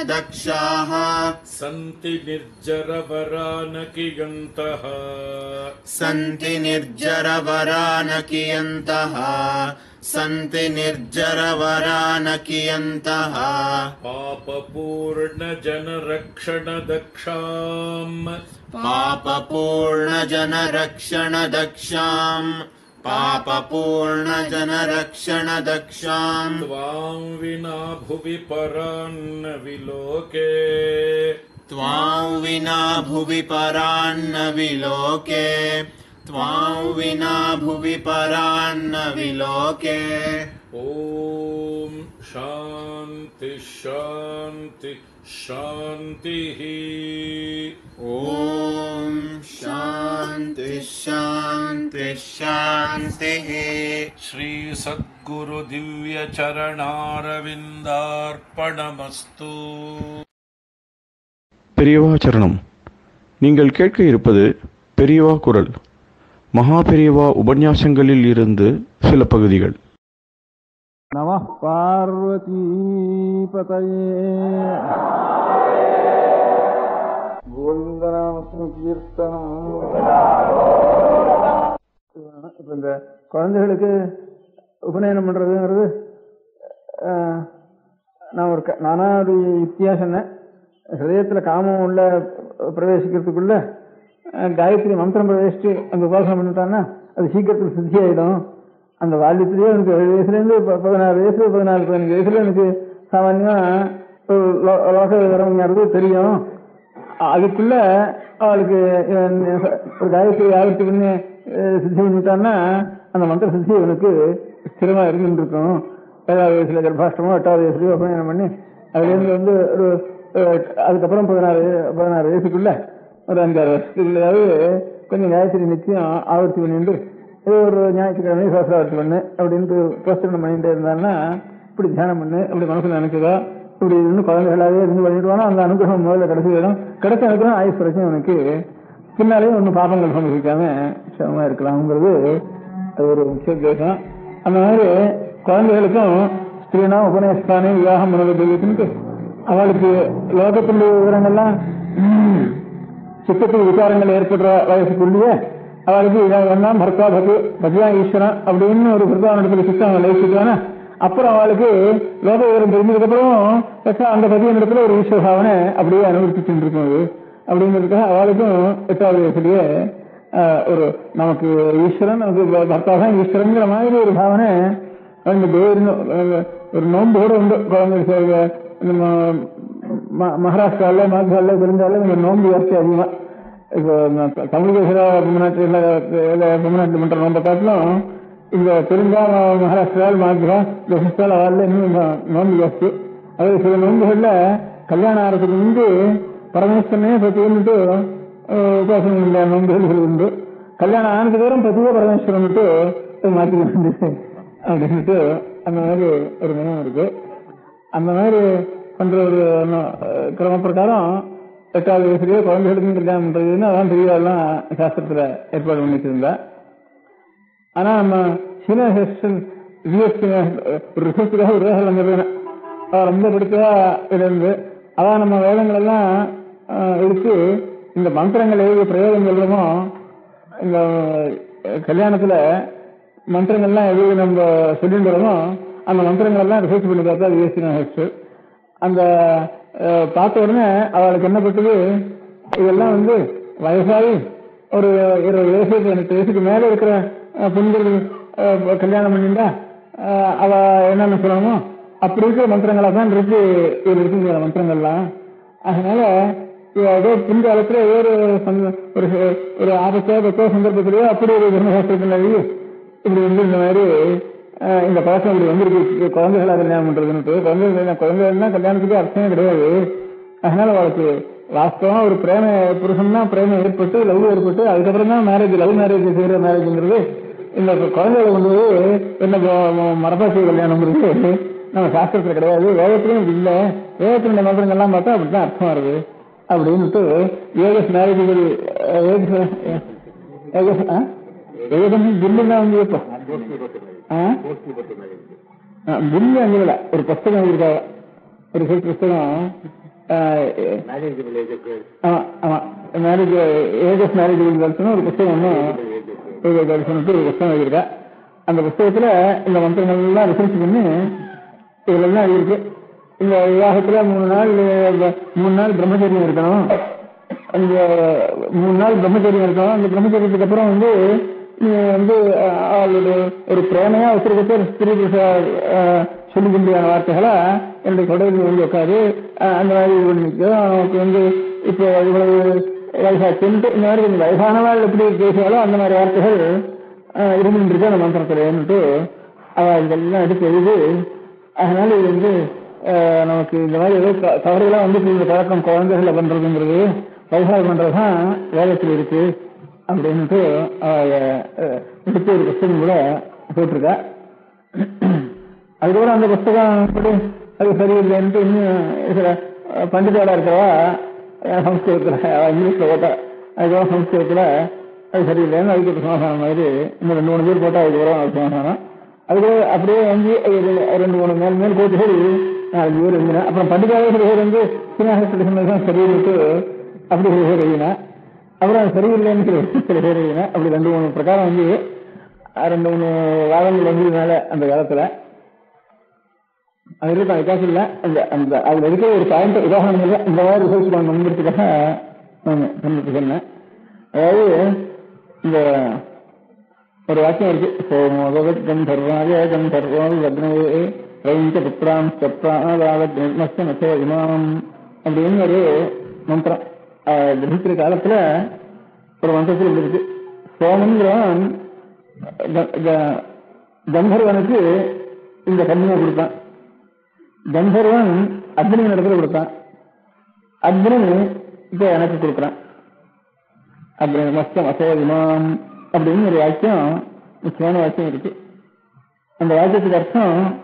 दक्षाः सन्ति निर्जरवरा न कियन्तः सन्ति निर्जरवरा न कियन्तः सन्ति निर्जरवरा न कियन्तः पापपूर्णजनरक्षणदक्षाम्। पापपूर्णजनरक्षणदक्षाम्। पापपूर्णजनरक्षणदक्षाम्। त्वां विना भुवि परान्न विलोके त्वां विना भुवि परान्न विलोके त्वां विना भुवि परान्न विलोके ॐ शान्ति शान्ति। शान्तिः ॐ शान्ति शान्ति शान्तिः श्रीसद्गुरुदिव्यचरणारविन्दार्पणमस्तु பெரியவா சரணம் நீங்கள் கேட்க இருப்பது பெரியவா குரல் மகா பெரியவா உபன்யாசங்களில் இருந்து சில பகுதிகள் நம பார்வதீபதயே கோவிந்தநாம கீர்த்தனம் இப்ப இந்த குழந்தைகளுக்கு உபநயனம் பண்றதுங்கிறது நான் ஒரு நானா ஒரு யுக்தியா சொன்னேன் ஹிருதயத்துல காமம் உள்ள பிரவேசிக்கிறதுக்குள்ள காயத்ரி மந்திரம் பிரவேசிச்சு அந்த உபாசனம் பண்ணிட்டான்னா அது சீக்கிரத்தில் சித்தி ஆயிடும் அந்த பால்யத்திலேயே எனக்கு ஏழு வயசுலேருந்து பதினாறு வயசு பதினாலு பதினஞ்சு வயசுல எனக்கு சாமான்யமாக லோ- லோக விவரங்கிறது தெரியும். அதுக்குள்ள அவளுக்கு ஒரு காயத்ரி ஆகிறதுக்குன்னு அஹ், சித்தி பண்ணிட்டான்னா அந்த மந்திர சித்தி அவனுக்கு ஸ்திரமா இருக்குன்னு இருக்கும் ஏழாவது வயசுல கர்ப்பாஷ்டமோ எட்டாவது வயசுலயோ உபநயனம் பண்ணி அதுலேருந்து வந்து ஒரு அதுக்கப்புறம் பதினாறு பதினாறு வயசுக்குள்ள ஒரு அஞ்சாறு வருஷத்துக்குள்ளாவது கொஞ்சம் காயத்ரி நிச்சயம் ஆவர்த்தி பண்ணிட்டு ஏதோ ஒரு ஞாயிற்றுக்கிழமை சாஸ்திராவர்த்தி பண்ணு அப்படின்ட்டு பிரசனம் பண்ணிட்டே இருந்தான்னா இப்படி தியானம் பண்ணு இப்படி மனசில் நினைக்குதா இப்படி இருந்து குழந்தைகளாகவே இருந்து பண்ணிடுவானா அந்த அனுகிரகம் முதல்ல கிடைச்சி வேணும் கிடைச்ச அனுகிரகம் ஆயுஸ் வரைக்கும் அவனுக்கு பின்னாலேயும் ஒன்றும் பாபங்கள் சமர்ப்பிக்காம சமமாக இருக்கலாம்ங்கிறது அது ஒரு முக்கிய உத்தேசம் அந்த மாதிரி குழந்தைகளுக்கும் ஸ்திரீனா உபநயஸ்தானே விவாகம் பண்ணுறது அவளுக்கு லோகத்தினுடைய விவரங்கள்லாம் ம், சித்தத்தில் விசாரங்கள் ஏற்படுற வயசுக்குள்ளேயே அவளுக்கு இதான் வந்தான் பர்த்தா பகு பகவான் ஈஸ்வரன் அப்படின்னு ஒரு பிரதான சித்தம் லயிச்சுட்டானா அப்புறம் அவளுக்கு லோக விவரம் தெரிஞ்சதுக்கு அப்புறம் பெற்றா அந்த பதியின் இடத்துல ஒரு ஈஸ்வர பாவனை அப்படியே அனுபவிச்சுட்டு இருக்கும் அது அப்படிங்கிறதுக்காக அவளுக்கும் எட்டாவது வயசுலயே ஆஹ், ஒரு நமக்கு ஈஸ்வரன் நமக்கு பர்த்தா தான் ஈஸ்வரங்கிற மாதிரி ஒரு பாவனை அந்த பேர் ஒரு நோன்போடு உண்டு குழந்தை நம்ம ம- மகாராஷ்டிரால மாகால தெரிஞ்சாலும் நோன்பு வரிசை அதிகமாக இப்போ நான் த- தமிழ் பேசுகிற தமிழ்நாட்டில் தமிழ்நாட்டில் பண்ற நோன்பை காட்டிலும் இந்த தெலுங்கா ம- மகாராஷ்டிராவில் மாத்திரா தேசத்தால் வரல இன்னும் நோன்பு ஜாஸ்தி அது சில நோன்புகள்ல கல்யாணம் ஆகிறதுக்கு முன்பு பரமேஸ்வரனே பற்றி வந்துட்டு உபாசனை இல்லை நோன்புகள் சில உண்டு. கல்யாணம் ஆனதுக்கு அப்புறம் பத்தியே பரமேஸ்வரன் விட்டு மாற்றி வேண்டியது அப்படின்ட்டு அந்த மாதிரி ஒரு நியமம் இருக்கு. அந்த மாதிரி பண்ற ஒரு ந- கிரம பிரகாரம் எட்டாவது வயசுலயே குழந்தைகளுக்கு கல்யாணம் பண்றதுன்னு அதான் பெரியவெல்லாம் சாஸ்திரத்துல ஏற்பாடு பண்ணிட்டு இருந்தா ஆனா நம்ம சின்ன ஹெஸ்டன் ஒரு ரிசர்ச்சுக்காக ஒரு வேலை அங்க போயினேன் அவ ரொம்ப பிடிச்சதா இருந்து அதான் நம்ம வேதங்கள் எல்லாம் எடுத்து இந்த மந்திரங்கள் எழுதிய பிரயோகம் சொல்றோமோ இந்த கல்யாணத்துல மந்திரங்கள்லாம் எது நம்ம சொல்லிட்டு வரோமோ அந்த மந்திரங்கள் எல்லாம் ரிசர்ச் பண்ணி பார்த்தா அது அந்த பார்த்த உடனே அவளுக்கு என்ன பட்டது? இதெல்லாம் வந்து வயசாகி ஒரு இருபது வயசு பதினெட்டு வயசுக்கு மேல இருக்கிற அஹ், பெண்கள் கல்யாணம் பண்ணிட்டா அவ என்னென்ன சொல்லணுமோ அப்படி இருக்கிற மந்திரங்களா தான் இருக்கு. இவர் இருக்குங்கிற மந்திரங்கள்லாம். அதனால ஏதோ பின்காலத்துல ஏதோ ஒரு சந்த- ஒரு ஒரு ஆபத்தோ பத்தோ சந்தர்ப்பத்திலேயோ அப்படி ஒரு தர்மசாஸ்திரத்தில் இப்படி வந்து இந்த மாதிரி இந்த பழக்கம் இப்படி வந்திருக்கு. குழந்தைகளை கல்யாணம் பண்றதுன்னு குழந்தைகள் குழந்தைகள்னா கல்யாணத்துக்கு அர்த்தமே கிடையாது. அதனால அவளுக்கு வாஸ்தவமா ஒரு பிரேம புருஷன்னா பிரேமம் ஏற்பட்டு லவ் ஏற்பட்டு அதுக்கப்புறம் தான் மேரேஜ் லவ் மேரேஜ் செய்யற மேரேஜ்ங்கிறது இந்த குழந்தைகளை கொண்டு என்ன மரபாசி கல்யாணம்ங்கிறது நம்ம சாஸ்திரத்துல கிடையாது. வேதத்திலும் இப்படி இல்ல. வேதத்துல இந்த மந்திரங்கள்லாம் பார்த்தா அப்படித்தான் அர்த்தம் வருது அப்படின்ட்டு ஏகஸ் மேரேஜ் ஏகஸ் ஏகஸ் ஏகஸ் பில்லு தான் வந்து இப்போ இல்லை. ஒரு புஸ்தகம் எழுதியிருக்காங்க ஒரு சில புஸ்தகம். மேரேஜ் ஏஜஸ் மேரேஜ் ஒரு புஸ்தகம் ஒரு புஸ்தகம் எழுதியிருக்கா. அந்த புஸ்தகத்துல இந்த மந்திரங்கள் எல்லாம் ரிசர்ச் பண்ணி இதுல எல்லாம் இருக்கு. இந்த விவாகத்துல மூணு நாள் மூணு நாள் பிரம்மச்சரியம் இருக்கணும். அந்த மூணு நாள் பிரம்மச்சரியம் இருக்கணும். அந்த பிரம்மச்சரியத்துக்கு அப்புறம் வந்து வந்து அவளுடைய ஒரு பிரேமையா வச்சிருக்க ஸ்திரீ புருஷ அஹ், சொல்லிக்க முடியாத வார்த்தைகளா என்னுடைய கொடையில் வந்து உட்காரு அந்த மாதிரி இது நிற்கும் வந்து இப்போ இவ்வளவு வயசாச்சுன்ட்டு இந்த மாதிரி கொஞ்சம் வயசானவாள் எப்படி பேசுவாளோ அந்த மாதிரி வார்த்தைகள் இருந்துருக்கு இருந்துட்டு இருக்கு அந்த மந்திரத்துலன்னுட்டு அவ இதெல்லாம் எடுத்து எழுது. அதனால இது வந்து நமக்கு இந்த மாதிரி ஏதோ தவறுகளாக வந்து இந்த பழக்கம் குழந்தைகளை பண்றதுங்கிறது வயசாக பண்றதுதான் வேதத்தில் இருக்கு. அப்படின்ட்டு எடுத்து ஒரு புஸ்தகம் கூட போட்டிருக்கா. அதுக்கப்புறம் அந்த புஸ்தகம் படி அது சரியில்லைன்ட்டு இன்னும் சில பண்டிதோட இருக்கிறவா சமஸ்கிருதத்தில் இங்கிலீஷில் போட்டா அதுக்கப்புறம் சமஸ்கிருதத்தில் அது சரியில்லைன்னு அதுக்கு சமாதானம் மாதிரி இன்னும் ரெண்டு மூணு பேர் போட்டால் அதுக்கப்புறம் அது சமாதானம். அதுக்கு அப்படியே வந்து ரெண்டு மூணு மேல் மேல் கோட்டு சரி நாலஞ்சு பேர் எழுதினேன் அப்புறம் பண்டிதாவே சில பேர் வந்து சீனாசத்தில் சொன்னதுதான் சரின்னுட்டு அப்படி சில பேர் எழுதினா அப்புறம் அது சரியில்லைன்னு சில பேர் அப்படி ரெண்டு மூணு பிரகாரம் வந்து ரெண்டு மூணு வாதங்கள் வந்து மேல அந்த காலத்துல. அது இருக்கு வித்தியாசம் இல்லை. அந்த அந்த அதுல இருக்கிற ஒரு பாயிண்ட் உதாரணம் இல்லை இந்த மாதிரி ரிசர்ச் பண்ணுறதுக்காக நான் சொன்னதுக்கு சொன்னேன். அதாவது இந்த ஒரு வாக்கியம் இருக்கு. சோமோதவத் கந்தர்வாய கந்தர்வால் லக்னே ரவிஞ்ச புத்திராம் சப்ராவத் நிர்மஸ்த நசே இமாம் அப்படின்னு ஒரு மந்திரம். ஆஹ் கிரகிக்கிற காலத்துல ஒரு மந்திரத்தில் இப்படி இருக்கு சோமங்கிறவன் கந்தர்வனுக்கு இந்த கண்ணியை கொடுத்தான். கந்தர்வன் அக்னி இடத்துல கொடுத்தான். அக்னி இப்ப எனக்கு கொடுக்குறான். அக்னி மஸ்தம் அசோதிமாம் அப்படின்னு ஒரு வாக்கியம் முக்கியமான வாக்கியம் இருக்கு. அந்த வாக்கியத்துக்கு அர்த்தம்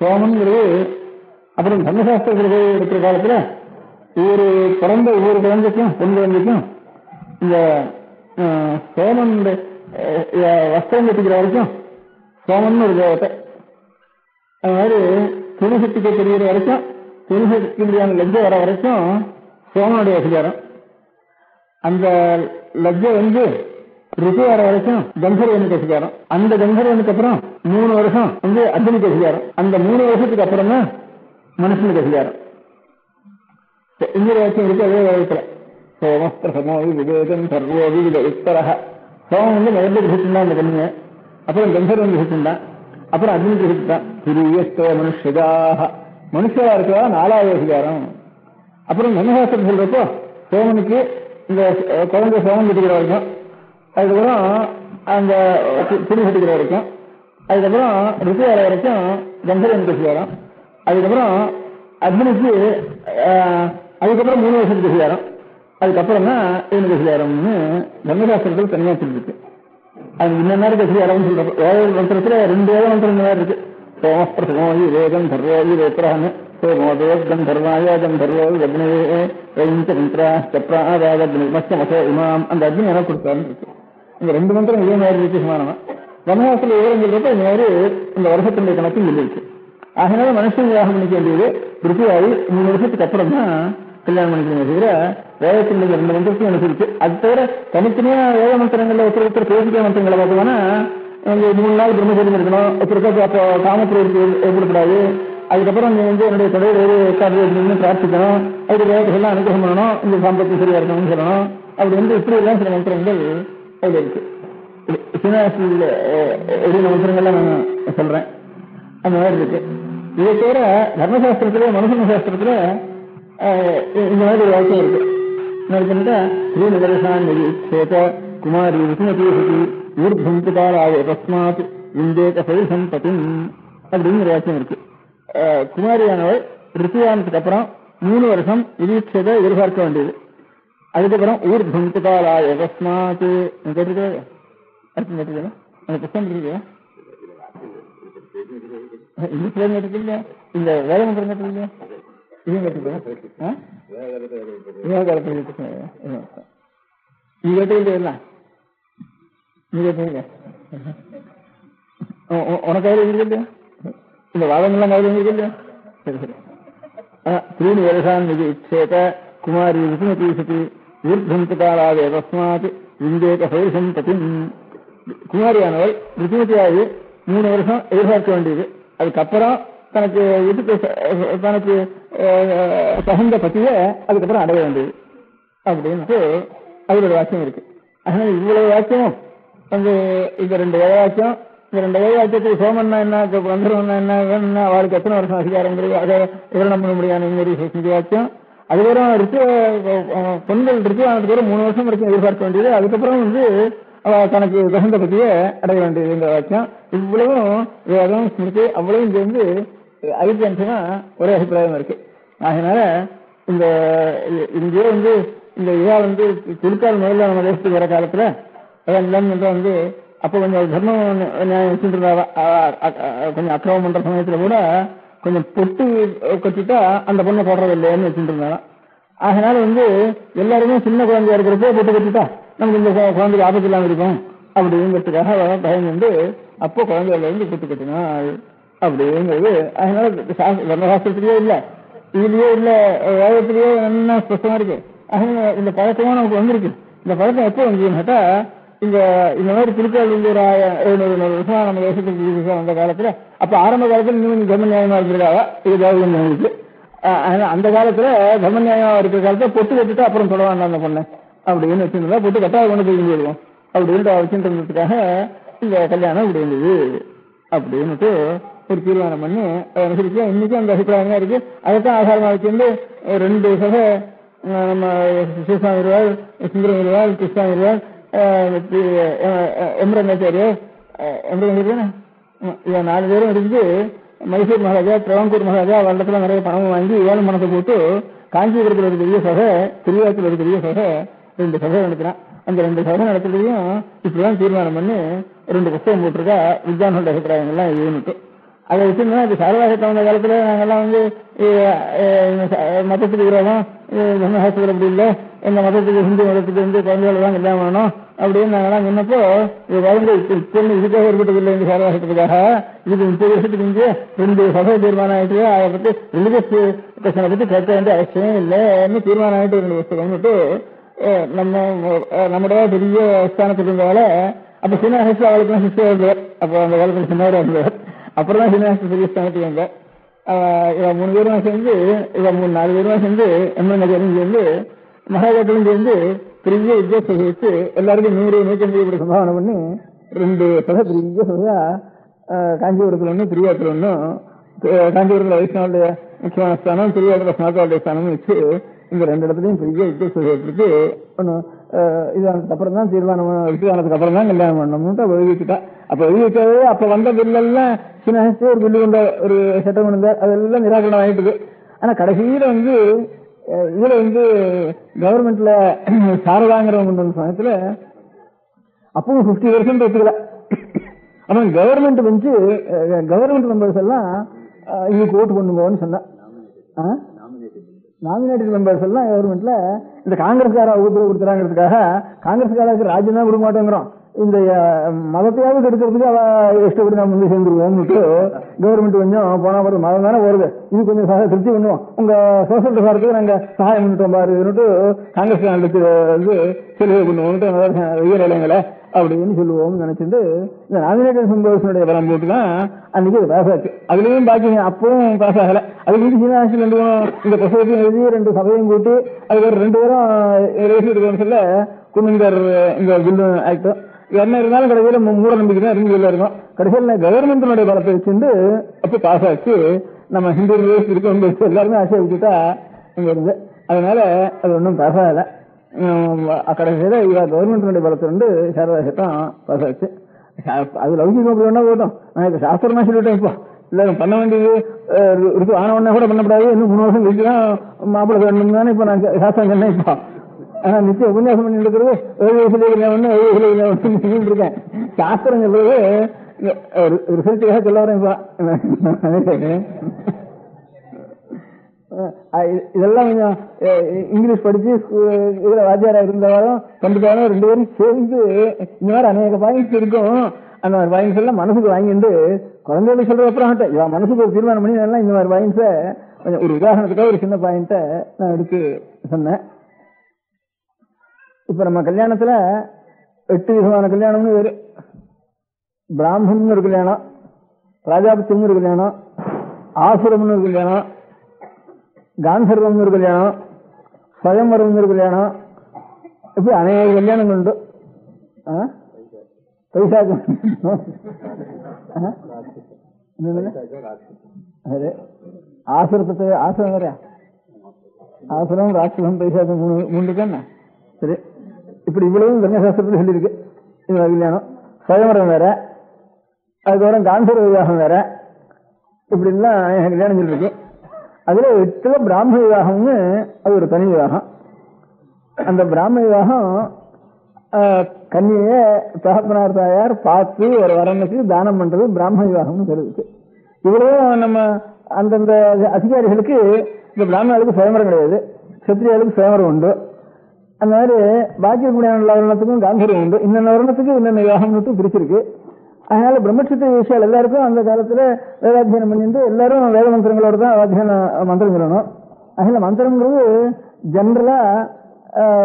சோமங்கிறது அப்புறம் தர்மசாஸ்திரத்தில் இருக்கிற காலத்துல ஒரு பிறந்த ஒவ்வொரு குழந்தைக்கும் பெண் குழந்தைக்கும் இந்த சோமன் வஸ்திரம் கட்டிக்கிற வரைக்கும் சோமன் ஒரு தேவத்தை அது மாதிரி துணிசக்திக்கு தெரிகிற வரைக்கும் துணிசக்தியான லஜ்ஜை வர வரைக்கும் சோமனுடைய அதிகாரம். அந்த லஜ்ஜை வந்து ருசி வர வரைக்கும் கந்தர்வனுக்கு அதிகாரம். அந்த கந்தர்வனுக்கு அப்புறம் மூணு வருஷம் வந்து அர்ஜுனுக்கு அதிகாரம். அந்த மூணு வருஷத்துக்கு அப்புறம் தான் மனுஷனுக்கு அதிகாரம். இன்னொரு இருக்கு அதே வேதத்துல சோமஸ்திரசமோ விவேகம் சர்வோ விவித உத்தரக சோமம் வந்து முதல்ல கிரகிச்சுட்டான் அந்த கண்ணிய அப்புறம் கந்தர்வன் கிரகிச்சுட்டான் அப்புறம் அர்ஜுன் கிரகிச்சுட்டான் திரியஸ்தோ மனுஷதாக மனுஷரா இருக்கா நாலாவது அதிகாரம் அப்புறம் மனுஷாஸ்திரம் சொல்றப்போ சோமனுக்கு இந்த குழந்தை சோமன் கட்டிக்கிற வரைக்கும் அதுக்கப்புறம் அந்த து- துணி கட்டிக்கிற வரைக்கும் அதுக்கப்புறம் ருசி வர வரைக்கும் கந்தர்வன் அதிகாரம் அதுக்கப்புறம் அர்ஜுனுக்கு அதுக்கப்புறம் மூணு வருஷத்துக்கு அதிகாரம் அதுக்கப்புறம் தான் ஏழு அதிகாரம்னு தர்மசாஸ்திரத்தில் தனியா சொல்லிருக்கு அது இன்னும் நேரம் அதிகாரம்னு சொல்றப்ப வேத மந்திரத்துல ரெண்டு வேத மந்திரங்கள் இந்த மாதிரி இருக்கு. வேகம் வேதம் தர்வோயி வேத்திரஹன்னு சோமோதோத்கம் தர்வாய கந்தர்வோ அக்னே வைஞ்ச மந்திரா சப்ராதாகக்னி மச்சமசோ இமாம். அந்த அக்னி எனக்கு கொடுத்தாருன்னு இருக்கு. இந்த ரெண்டு மந்திரம் இதே மாதிரி இருக்கு சமானமா. தர்மசாஸ்திர விவரம் சொல்றப்ப இந்த மாதிரி இந்த வருஷத்தினுடைய கணக்கு இருக்கு அதனால மனுஷன் விவாகம் பண்ணிக்க வேண்டியது திருப்தியாகி மூணு வருஷத்துக்கு அப்புறம் தான் கல்யாணம் பண்ணிக்கிறீங்க தவிர வேதத்தில் ரெண்டு மந்திரத்தையும் அனுசரிச்சு அது தவிர தனித்தனியா வேத மந்திரங்கள்ல ஒருத்தர் ஒருத்தர் பேசிக்க மந்திரங்களை பார்த்தோம்னா மூணு நாள் பிரம்மச்சரியம் இருக்கணும். ஒருத்தருக்கு அப்போ காமப்பிரவருத்தி ஏற்படக்கூடாது. அதுக்கப்புறம் நீ வந்து என்னுடைய தொழில் ஏறி உட்கார்ந்து பிரார்த்திக்கணும். அதுக்கு வேதத்தெல்லாம் அனுகிரகம் பண்ணணும்? இந்த சாம்பத்தி சரியா இருக்கணும்னு சொல்லணும். அப்படி வந்து இப்படி எல்லாம் சில மந்திரங்கள் அதுல இருக்கு. சினாசில் எழுதின மந்திரங்கள்லாம் நான் சொல்றேன். அந்த மாதிரி இருக்கு. இதை தவிர தர்மசாஸ்திரத்துல மனுஷன சாஸ்திரத்துல இந்த மாதிரி ஒரு வாக்கியம் இருக்கு நடக்கின்ற ஸ்ரீநகரசான் நிரீட்சேத குமாரி ருசுமதி சுதி ஊர்தம் பிதாராய தஸ்மாத் இந்தேக சம்பதிம் வாக்கியம் இருக்கு அஹ், குமாரியானவள் ரித்துவானதுக்கு அப்புறம் மூணு வருஷம் நிரீட்சத்தை எதிர்பார்க்க வேண்டியது அதுக்கப்புறம் ஊர்தம் பிதாராய தஸ்மாத் கேட்டிருக்கா அர்த்தம் கேட்டிருக்கா அந்த புத்தகம் இருக்கு இந்த கேட்டிருக்கீங்க இந்த வேலை மட்டும் கேட்டிருக்கீங்க ಇವತ್ತು ಇಲ್ಲ உனக்கு கையில் இந்த வாதங்கள்லாம் கையில் இருந்திருக்கில்லையா சரி சரி ஸ்ரீனு வருஷான் இது இச்சேத குமாரி விசுமதீசதி விருத்தந்தாலாவே தஸ்மாத் விந்தேக பைசந்ததி குமாரியானவள் ரிசுமதியாகி மூணு வருஷம் எதிர்பார்க்க வேண்டியது அதுக்கப்புறம் தனக்கு இதுக்கு தனக்கு தகுந்த பத்திய அதுக்கப்புறம் அடைய வேண்டியது. அப்படின்ட்டு அதோட வாக்கியம் இருக்கு. அதனால இவ்வளவு வாக்கியம் வந்து இந்த ரெண்டு வேத இந்த ரெண்டு வேத சோமன்னா என்ன வந்துருவன்னா என்ன வேணும்னா அவளுக்கு எத்தனை வருஷம் அதிகாரங்கிறது அதை விவரணம் பண்ண முடியாது வாக்கியம். அதுக்கப்புறம் இருக்கு பெண்கள் இருக்கு அதுக்கப்புறம் மூணு வருஷம் வரைக்கும் எதிர்பார்க்க வேண்டியது. அதுக்கப்புறம் வந்து அவ தனக்கு தகுந்த பத்தியை அடைய வேண்டியதுங்கிற வாக்கியம். இவ்வளவும் வேதம் ஸ்மிருதி அவ்வளவும் சேர்ந்து ஐக்கியம்சமா ஒரே அபிப்பிராயம் இருக்கு. அதனால இந்த இ- இங்கே வந்து இந்த இதா வந்து குழுக்கால் முதல்ல நம்ம தேசத்துக்கு வர காலத்துல அதான் வந்து அப்ப கொஞ்சம் தர்மம் வச்சுட்டு கொஞ்சம் அக்கிரமம் பண்ற சமயத்துல கூட கொஞ்சம் பொட்டு கட்டிட்டா அந்த பொண்ணை போடுறது இல்லையான்னு வச்சுட்டு இருந்தாங்க அதனால வந்து எல்லாருமே சின்ன குழந்தையா இருக்கிறப்போ பொட்டு கட்டிட்டா நமக்கு இந்த கு- குழந்தைக்கு ஆபத்து இல்லாம இருக்கும். அப்படிங்கிறதுக்காக அவ பயம் வந்து அப்போ குழந்தையில இருந்து பொட்டு கட்டினாள் அப்படிங்கிறது அதனால தர்மசாஸ்திரத்திலேயே இல்லை. இதுலயே இல்ல வேதத்திலேயே என்ன ஸ்பஷ்டமா இருக்கு? அதனால இந்த பழக்கமும் நமக்கு வந்திருக்கு. இந்த பழக்கம் எப்போ வந்ததுன்னு கேட்டா இந்த இந்த மாதிரி திருக்கோள் வந்து ஒரு எழுநூறு நூறு வருஷமா நம்ம தேசத்துக்கு அந்த வந்த காலத்துல அப்ப ஆரம்ப காலத்துல இன்னும் தர்ம நியாயமா இருந்திருக்காவா? இது தேவதம் நினைச்சு அந்த காலத்துல தர்ம நியாயமா இருக்கிற காலத்துல பொட்டு கட்டுட்டு அப்புறம் சொல்ல அந்த பொண்ணு. அப்படின்னு வச்சிருந்தா பொட்டு கட்டா கொண்டு போய் இருக்கும் அப்படின்ட்டு வச்சுட்டு இருந்ததுக்காக இந்த கல்யாணம் இப்படி இருந்தது. அப்படின்னுட்டு ஒரு தீர்மானம் பண்ணி அதை அனுசரிச்சு இன்னைக்கும் அந்த அபிப்பிராயம் இருக்கு. அதைத்தான் ஆதாரமா வச்சிருந்து ரெண்டு சகை நம்ம சிவசாமி இருவாள் சுந்தரம் இருவாள் கிருஷ்ணாமி இருவாள் எம்ரங்காச்சாரியர் எம்ரங்காச்சாரியர் இவன் நாலு பேரும் இருந்து மைசூர் மகாராஜா திருவாங்கூர் மகாராஜா அவரிடத்துல நிறைய பணம் வாங்கி ஏழு பணத்தை போட்டு காஞ்சிபுரத்தில் ஒரு பெரிய சகை திருவிழாத்தில் ஒரு பெரிய சகை ரெண்டு சகை நடத்தினான் அந்த ரெண்டு சகை நடத்துறதையும் இப்படிதான் தீர்மானம் பண்ணி ரெண்டு புத்தகம் போட்டிருக்கா வித்யானோட அபிப்பிராயங்கள்லாம் இதுன்னுட்டு அதை வச்சிருந்தா இது சாரதாசத்தை வந்த காலத்துல நாங்கெல்லாம் வந்து மதத்துக்கு விரோதம் ஜனஹாசத்தில் அப்படி இல்லை. எங்க மதத்துக்கு ஹிந்து மதத்துக்கு வந்து குழந்தைகள் தான் கல்யாணம் பண்ணணும் அப்படின்னு நாங்கெல்லாம் சொன்னப்போ இது குழந்தை இப்போ இதுக்காக ஏற்பட்டதில்லை இந்த சாரதாசத்துக்காக இதுக்கு முப்பது வருஷத்துக்கு முந்தைய ரெண்டு சபை தீர்மானம் ஆயிட்டு அதை பத்தி ரிலிஜியஸ் பிரச்சனை பத்தி கேட்க வேண்டிய அவசியம் இல்லைன்னு தீர்மானம் ஆயிட்டு ரெண்டு புஸ்தகம் வந்துட்டு நம்ம நம்முடைய பெரிய ஸ்தானத்துக்கு இருந்தவால அப்ப சின்ன வயசுல அவளுக்கு சிஸ்டர் இருந்தார் அப்போ அந்த காலத்துல சின்னவரா இருந்தார் அப்புறம் தான் சின்ன வயசு பெரிய மூணு பேரும் சேர்ந்து இவன் மூணு நாலு பேரும் சேர்ந்து எம்என் நகரும் சேர்ந்து மகாகோட்டலும் சேர்ந்து பெரிய வித்தியாசம் வச்சு எல்லாருக்கும் நூறு நூத்தி ஐம்பது இப்படி சம்பாவனை பண்ணி ரெண்டு சதை பெரிய சதையா அஹ், காஞ்சிபுரத்துல ஒண்ணு திருவாரூர் ஒன்றும் காஞ்சிபுரத்துல வைஷ்ணவனுடைய முக்கியமான ஸ்தானம் திருவாரூர்ல ஸ்நாத்தாவுடைய ஸ்தானம் வச்சு இந்த ரெண்டு இடத்துலயும் பெரிய வித்தியாசம் இருக்கு ஒண்ணு இது தான் தீர்மானம் விட்டுதானதுக்கு அப்புறம் தான் கல்யாணம் பண்ணணும்னு ஒதுக்கிட்டா அப்ப வெளியிட்டது அப்ப வந்த பில்லெல்லாம் சின்ன வயசுல ஒரு பில்லு கொண்ட ஒரு சட்டம் கொண்டு அதெல்லாம் நிராகரணம் ஆயிட்டுது ஆனா கடைசியில வந்து இதுல வந்து கவர்மெண்ட்ல சாரதாங்கிறவங்க கொண்டு வந்த சமயத்துல அப்பவும் பிப்டி பர்சன்ட் வச்சுக்கல. அவன் கவர்மெண்ட் வந்து கவர்மெண்ட் மெம்பர்ஸ் எல்லாம் அஹ், இதுக்கு ஓட்டு பண்ணுங்கன்னு சொன்னான் நாமினேட்டட் மெம்பர்ஸ் எல்லாம் கவர்மெண்ட்ல இந்த காங்கிரஸ்கார வகுப்பு கொடுத்துறாங்கிறதுக்காக காங்கிரஸ்காரருக்கு ராஜ்யம் தான் கொடுக்க மாட்டேங்கிறோம். இந்த மதத்தையாவது கெடுக்கிறதுக்கு அவ இஷ்டப்படி நம்ம வந்து சேர்ந்துருவோம்னுட்டு கவர்மெண்ட் கொஞ்சம் போனா பாரு மதம் தானே வருது இது கொஞ்சம் சக- திருப்தி பண்ணுவோம் உங்க சோசியல் பிரசாரத்துக்கு நாங்க சகாயம் பண்ணிட்டோம் பாருன்னுட்டு காங்கிரஸ் வந்து செலவு பண்ணுவோம்னுட்டு உயர் இளைஞர்களை அப்படின்னு சொல்லுவோம்னு நினைச்சிட்டு இந்த நாமினேட்டட் சுந்தரோஷனுடைய பலம் போட்டு தான் அன்னைக்கு அது பாஸ் ஆச்சு. அதுலயும் பாக்கி அப்பவும் பாஸ் ஆகல. அது வீட்டு சீனிவாசி ரெண்டு பேரும் இந்த பிரசவத்தையும் எழுதி ரெண்டு சபையும் கூட்டி அதுக்கு ரெண்டு பேரும் ரேசியர் சொல்ல குமிந்தர் இந்த பில்லு ஆக்டர் என்ன இருந்தாலும் கடைசியில் மூட நம்பிக்கை தான் இருந்து இருக்கும் கடைசியில் கவர்மெண்ட்டினுடைய பலத்தை வச்சுட்டு அப்போ பாஸ் ஆச்சு. நம்ம ஹிந்து இருக்கவங்க எல்லாருமே ஆசை வச்சுட்டா இங்கே இருந்து. அதனால அது ஒன்றும் பாஸ் ஆகல. கடைசியில் இவ கவர்மெண்ட் வந்து சாரதா சட்டம் பாஸ் ஆச்சு அது லௌகிகம் அப்படி வேணா போட்டோம் நான் இப்போ சாஸ்திரமா சொல்லிட்டேன் இப்போ. இல்லை பண்ண வேண்டியது ஆன உடனே கூட பண்ணக்கூடாது இன்னும் மூணு வருஷம் கழிச்சு தான் மாப்பிள்ளை வேணும் தானே இப்போ நான் சாஸ்திரம் சொன்னேன் இப்போ. ஆனா நிச்சயம் உபன்யாசம் பண்ணி இருக்கிறது ஏழு வயசுல ஒண்ணு ஏழு வயசுல ஒண்ணு இருக்கேன். சாஸ்திரம் சொல்றது ரிசல்ட்டுக்காக சொல்ல வரேன் இதெல்லாம் கொஞ்சம் இங்கிலீஷ் படிச்சு இதுல வாத்தியாரா இருந்தவரும் பண்டிதாரும் ரெண்டு பேரும் சேர்ந்து இந்த மாதிரி அநேக பாயிண்ட்ஸ் இருக்கும். அந்த மாதிரி பாயிண்ட்ஸ் எல்லாம் மனசுக்கு வாங்கிட்டு குழந்தைகளுக்கு சொல்ற அப்புறம் ஆகட்டும். இவன் மனசுக்கு ஒரு தீர்மானம் பண்ணி இந்த மாதிரி பாயிண்ட்ஸை கொஞ்சம் ஒரு உதாரணத்துக்காக ஒரு சின்ன பாயிண்ட்டை நான் எடுத்து சொன்னேன். இப்ப நம்ம கல்யாணத்துல எட்டு விதமான கல்யாணம்னு வேறு பிராமணம்னு ஒரு கல்யாணம் ராஜாபத்தியம்னு ஒரு கல்யாணம் ஆசுரம்னு ஒரு கல்யாணம் காந்தர்வம்னு ஒரு கல்யாணம் ஸ்வயംவரம் ஒரு கல்யாணம். இப்படி அநேக கல்யாணங்கள் உண்டு. ஆ? பைசாகம் ஆசுரத்தை ஆசுரம் வேறையா? ஆசுரம் ராட்சசம் பைசாகம் மூணு மூன்று இருக்கா சரி. இப்படி இவ்வளவு தர்மசாஸ்திரத்தில் சொல்லியிருக்கு. இது கல்யாணம். சுயமரம் வேற. அதுக்கப்புறம் காந்தர் விவாகம் வேற. இப்படி கல்யாணம் சொல்லியிருக்கு. அதில் எட்டுல பிராம விவாகம்னு அது ஒரு தனி விவாகம். அந்த பிராம விவாகம் கன்னியை தகப்பனார் தாயார் பார்த்து ஒரு வரனுக்கு தானம் பண்றது பிராம விவாகம்னு சொல்லுது இவ்வளவும் நம்ம அந்தந்த அதிகாரிகளுக்கு இந்த பிராமணர்களுக்கு சுயமரம் கிடையாது. சத்திரியாளுக்கு சுயமரம் உண்டு. அந்த மாதிரி பாக்கி இருக்கக்கூடிய வருணத்துக்கும் காந்தர்வம் உண்டு. இன்னென்ன வருணத்துக்கு இன்னென்ன விவாகம்னு பிரிச்சிருக்கு. அதனால பிரம்மட்சத்திர விஷயம் எல்லாருக்கும் அந்த காலத்துல வேதாத்தியனம் பண்ணிட்டு எல்லாரும் வேத மந்திரங்களோட தான் அத்தியன மந்திரம் சொல்லணும். அதனால மந்திரங்கிறது ஜென்ரலா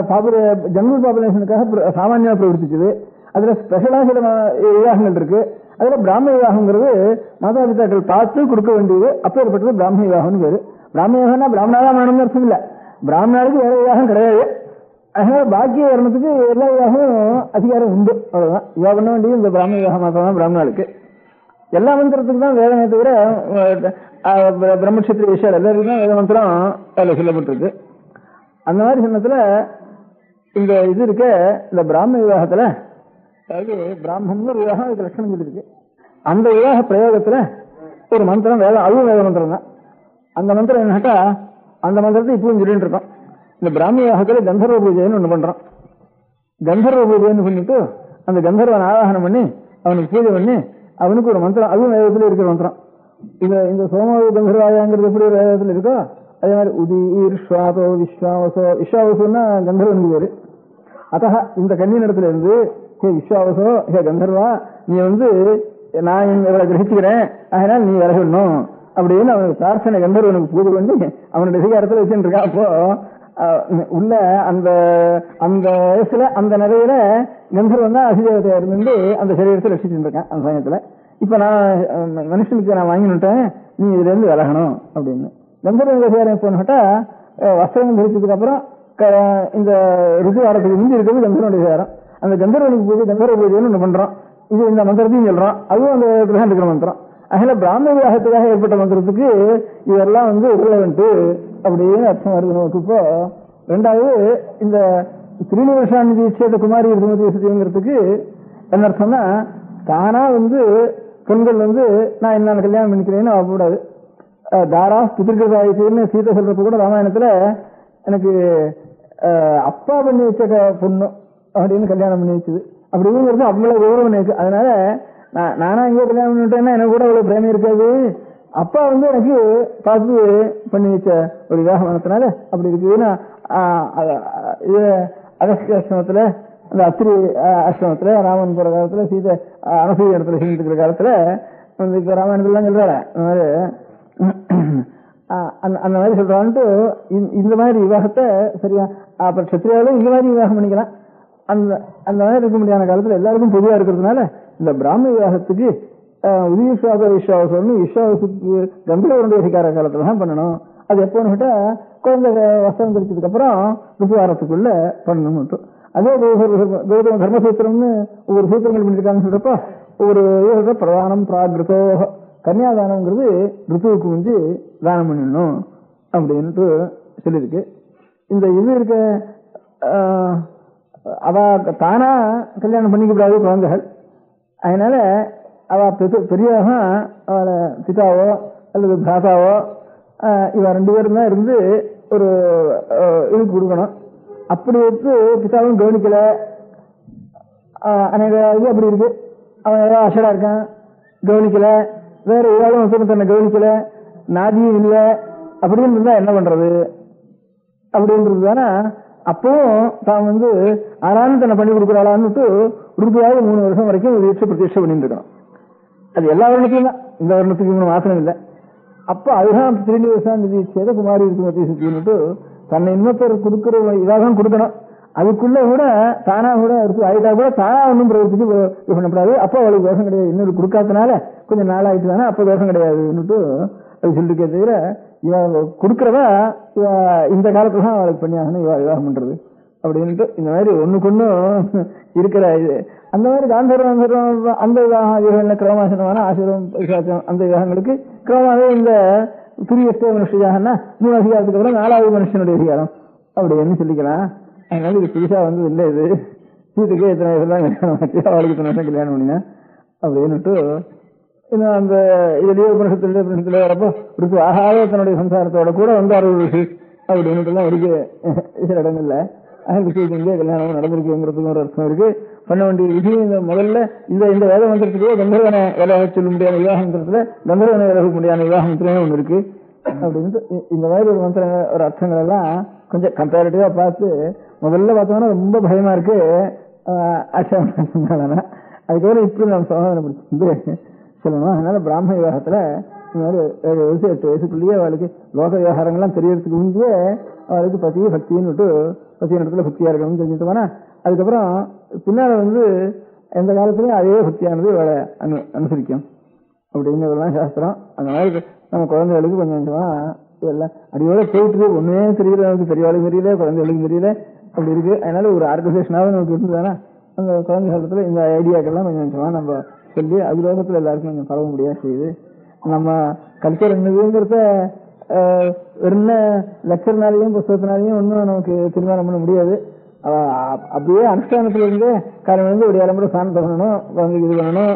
பாப்புல ஜென்ரல் பாப்புலேஷனுக்காக பிர- பிரவர்த்திச்சது அதுல ஸ்பெஷலா சில விவாகங்கள் இருக்கு. அதுல பிராம விவாகங்கிறது மாதா பிதாக்கள் பார்த்து கொடுக்க வேண்டியது. அப்பேற்பட்டது பிராம விவாகம்னு பேரு. பிராம விவாகம்னா பிராமணாதான் வேணும்னு அர்த்தம் இல்ல. பிராமணாளுக்கு வேற விவாகம் கிடையாது. அதனால பாக்கிய வர்ணத்துக்கு எல்லா விவாகமும் அதிகாரம் உண்டு. அவ்வளவுதான். இவா பண்ண வேண்டியது இந்த பிராமண விவாகம் மாத்திரம் தான் பிராமணாளுக்கு எல்லா மந்திரத்துக்கும் தான் வேதமே தவிர பிரம்மக்ஷத்திரி விஷயம் எல்லாருக்கும் தான் வேத மந்திரம் அதில் சொல்லப்பட்டிருக்கு. அந்த மாதிரி சொன்னதுல இந்த இது இருக்க இந்த பிராம விவாகத்துல அதாவது பிராமணம்னு ஒரு விவாகம் இது லட்சணம் சொல்லியிருக்கு. அந்த விவாக பிரயோகத்துல ஒரு மந்திரம் வேதம் அதுவும் வேத மந்திரம் தான் அந்த மந்திரம் என்னட்டா அந்த மந்திரத்தை இப்பவும் சொல்லிட்டு இருக்கோம். இந்த பிராமி யாகத்தில் கந்தர்வ பூஜைன்னு ஒன்று பண்ணுறான் கந்தர்வ பூஜைன்னு பண்ணிட்டு அந்த கந்தர்வன் ஆராதனம் பண்ணி அவனுக்கு பூஜை பண்ணி அவனுக்கு ஒரு மந்திரம் அதுவும் வேதத்தில் இருக்கிற மந்திரம். இந்த இந்த சோம கந்தர்வாயாங்கிறது எப்படி ஒரு வேதத்தில் இருக்கோ அதே மாதிரி உதீர் ஸ்வாதோ விஸ்வாவசோ விஸ்வாவசோன்னா கந்தர்வனுக்கு பேரு. அத்தக இந்த கன்னியிடத்துல இருந்து ஹே விஸ்வாவசோ ஹே கந்தர்வா நீ வந்து நான் இவளை கிரகிச்சுக்கிறேன் அதனால் நீ விலகணும் அப்படின்னு அவனுக்கு பிரார்த்தனை கந்தர்வனுக்கு பூஜை பண்ணி அவனுடைய அதிகாரத்தில் வச்சுட்டு இருக்கான் அப்போ உள்ள அந்த அந்த வயசுல அந்த நிலையில கந்தர்வன் தான் அதிதேவதையா இருந்து அந்த சரீரத்தை ரசிச்சுட்டு இருக்கேன் அந்த சமயத்துல. இப்ப நான் மனுஷனுக்கு நான் வாங்கினுட்டேன் நீ இதுல இருந்து விலகணும் அப்படின்னு. கந்தர்வன் விவகாரம் போனட்டா வஸ்திரம் தரிச்சதுக்கு அப்புறம் க- இந்த ருசி வாரத்துக்கு முந்தி இருக்கிறது கந்தர்வனுடைய விவகாரம் அந்த கந்தர்வனுக்கு போய் கந்தர்வ பூஜைன்னு ஒண்ணு பண்றோம். இது இந்த மந்திரத்தையும் சொல்றோம். அதுவும் அந்த கிரகம் இருக்கிற மந்திரம். அதனால பிராமண விவாகத்துக்காக ஏற்பட்ட மந்திரத்துக்கு இதெல்லாம் வந்து ரிலவெண்ட் அப்படின்னு அர்த்தம் வருது நமக்கு. இப்போ ரெண்டாவது இந்த திருநிவர்ஷாந்தி சேத குமாரி இருமதிங்கிறதுக்கு என்ன அர்த்தம்னா தானா வந்து பெண்கள் வந்து நான் என்ன கல்யாணம் பண்ணிக்கிறேன்னு அவக்கூடாது தாரா பிதிர்கதாயின்னு சீதை சொல்றப்ப கூட ராமாயணத்துல எனக்கு அப்பா பண்ணி வச்ச பொண்ணு அப்படின்னு கல்யாணம் பண்ணி வச்சது. அப்படிங்கிறது அவ்வளவு கௌரவம் இருக்கு அதனால நான் நானா இங்கே கல்யாணம் பண்ணிட்டேன்னா எனக்கு கூட அவ்வளவு பிரேமம் இருக்காது. அப்பா வந்து எனக்கு பார்த்து பண்ணி வச்ச ஒரு விவாகமானத்தினால அப்படி இருக்குதுன்னா இது அகஸ்திய அந்த அத்திரி ஆஹ், ராமன் போகிற காலத்தில் சீதை அனசூய இடத்துல செஞ்சுட்டு இருக்கிற காலத்தில் வந்து இப்போ ராமாயணத்துலாம் சொல்றாரு. அந்த மாதிரி அந்த அந்த மாதிரி சொல்கிறான்ட்டு இந்த- இந்த மாதிரி விவாகத்தை சரியா அப்புறம் சத்திரியாவிலும் இந்த மாதிரி விவாகம் பண்ணிக்கலாம். அந்த அந்த மாதிரி இருக்க முடியாத காலத்தில் எல்லாருக்கும் பொதுவாக இருக்கிறதுனால இந்த பிராம விவாகத்துக்கு உதயசுவாச விஸ்வாசம்னு விஸ்வாசத்துக்கு கம்பீரவருடைய அதிகார காலத்துல தான் பண்ணணும். அது எப்போன்னு கேட்டா குழந்தை வசனம் தெரிச்சதுக்கு அப்புறம் ருத்துவாரத்துக்குள்ள பண்ணணும் மட்டும். அதே கௌதம தர்மசூத்திரம்னு ஒவ்வொரு சூத்திரங்கள் பண்ணிருக்காங்கன்னு சொல்றப்ப ஒவ்வொரு பிரதானம் பிராகிருத்தோ கன்னியாதானம்ங்கிறது ரிப்புவுக்கு வந்து தானம் பண்ணிடணும் அப்படின்ட்டு சொல்லியிருக்கு. இந்த இது இருக்க அவ தானா கல்யாணம் பண்ணிக்கப்படாது குழந்தைகள். அதனால அவ பெரு- அவளை பிதாவோ அல்லது பிராதாவோ இவ ரெண்டு பேரும் தான் இருந்து ஒரு இது இதுக்கு கொடுக்கணும். அப்படி வந்து பிதாவும் கவனிக்கல. அநேக இது அப்படி இருக்கு. அவன் ஏதாவது அசடா இருக்கான். கவனிக்கல. வேற ஏதாவது ஒருத்தர் தன்னை கவனிக்கல. நாதியும் இல்லை. அப்படின்னு இருந்தா என்ன பண்றது? அப்படின்றது தானே? அப்பவும் தான் வந்து ஆறாலும் தன்னை பண்ணி கொடுக்குறாளான்னுட்டு உறுதியாக மூணு வருஷம் வரைக்கும் ஒரு வீட்டு பிரதிஷ்டை பண்ணிட்டு இருக்கணும் அது எல்லா வருடத்துக்கும் தான் இந்த வருடத்துக்கு இவங்க மாசம் இல்லை. அப்போ அதுதான் திருநி வருஷம் நிதி சேத குமாரி இருக்கு சுத்தின்னுட்டு தன்னை இன்னொருத்தர் கொடுக்குற இதாக கொடுக்கணும். அதுக்குள்ள கூட தானா கூட இருக்கு. ஆயிட்டா கூட தானா ஒன்றும் பிரவர்த்திக்கு இது பண்ணக்கூடாது. அப்போ அவளுக்கு தோஷம் கிடையாது. இன்னொரு கொடுக்காதனால கொஞ்சம் நாளாயிட்டு தானே அப்போ தோஷம் கிடையாதுன்னுட்டு அது சொல்லிருக்கே தவிர இவ கொடுக்கறவா இந்த காலத்துல தான் அவளுக்கு பண்ணியாகணும் இவ விவாகம் பண்றது. அப்படின்ட்டு இந்த மாதிரி ஒண்ணுக்கு ஒன்றும் இருக்கிற இது. அந்த மாதிரி காந்தர்வம் காந்தர்வம் அந்த விவாகம் கிரமாசனமான ஆசீர்வம் பிசாசம் அந்த விவாகங்களுக்கு கிரமமாகவே இந்த துரியஸ்தே மனுஷியாகனா மூணு அதிகாரத்துக்கு அப்புறம் நாலாவது மனுஷனுடைய அதிகாரம். அப்படின்னு சொல்லிக்கலாம்? அதனால இது புதுசாக வந்து இல்லை இது. வீட்டுக்கே இத்தனை வயசுலாம் கல்யாணம் ஆச்சு? அவளுக்கு இத்தனை வருஷம் கல்யாணம் பண்ணினா? அப்படின்னுட்டு இன்னும் அந்த இதுலயே உபனிஷத்துல உபனிஷத்துல வரப்போ இருக்கு ஆகாத தன்னுடைய சம்சாரத்தோட கூட வந்து அறுபது அப்படின்னுட்டு இருக்கு சில இடங்கள்ல. அகல் இங்கே கல்யாணம் நடந்திருக்குங்கிறதுக்கு ஒரு அர்த்தம் இருக்கு. பண்ண வேண்டிய விஷயம் இந்த முதல்ல இந்த இந்த வேத மந்திரத்துக்கோ கந்தர்வனை விலக சொல்ல முடியாத விவாக மந்திரத்துல கந்தர்வனை விலக முடியாத விவாக மந்திரமே ஒண்ணு இருக்கு. அப்படின்ட்டு இந்த மாதிரி ஒரு மந்திர ஒரு அர்த்தங்கள் எல்லாம் கொஞ்சம் கம்பேரிட்டிவா பார்த்து முதல்ல பார்த்தோம்னா ரொம்ப பயமா இருக்கு. ஆட்சேபம் அதுக்கப்புறம் இப்படி நம்ம சமாதானப்படுத்தி சொல்லணும். அதனால பிராமண விவாகத்துல இந்த மாதிரி ஏழு வயசு எட்டு வயசுக்குள்ளேயே அவளுக்கு லோக விவகாரங்கள்லாம் தெரியறதுக்கு முன்பே அவளுக்கு பத்தி பக்தின்னு விட்டு பத்தி இடத்துல பக்தியா இருக்கணும்னு தெரிஞ்சுட்டோம்னா அதுக்கப்புறம் பின்னால வந்து எந்த காலத்துலயும் அதே புத்தியானது வேலை அனு அனுசரிக்கும். அப்படிங்கிறதெல்லாம் சாஸ்திரம். அந்த மாதிரி நம்ம குழந்தைகளுக்கு கொஞ்சம் கொஞ்சமா இதெல்லாம் அடியோட போயிட்டு ஒண்ணுமே தெரியல நமக்கு பெரியவாளுக்கு தெரியல குழந்தைகளுக்கும் தெரியல. அப்படி இருக்கு. அதனால ஒரு ஆர்கனைசேஷனாவது நமக்கு இருந்ததுன்னா அந்த குழந்தை காலத்துல இந்த ஐடியாக்கெல்லாம் கொஞ்சம் கொஞ்சமா நம்ம சொல்லி அது லோகத்துல எல்லாருக்கும் கொஞ்சம் பரவ முடியாது. செய்யுது நம்ம கல்ச்சர் என்னதுங்கிறத என்ன லெக்சர்னாலையும் புஸ்தகத்தினாலையும் ஒன்றும் நமக்கு தீர்மானம் பண்ண முடியாது. அப்படியே அனுஷ்டானத்துல இருந்து காரணம் வந்து ஒரு இளம்பட ஸ்நானம் பண்ணணும் குழந்தைக்கு இது பண்ணணும்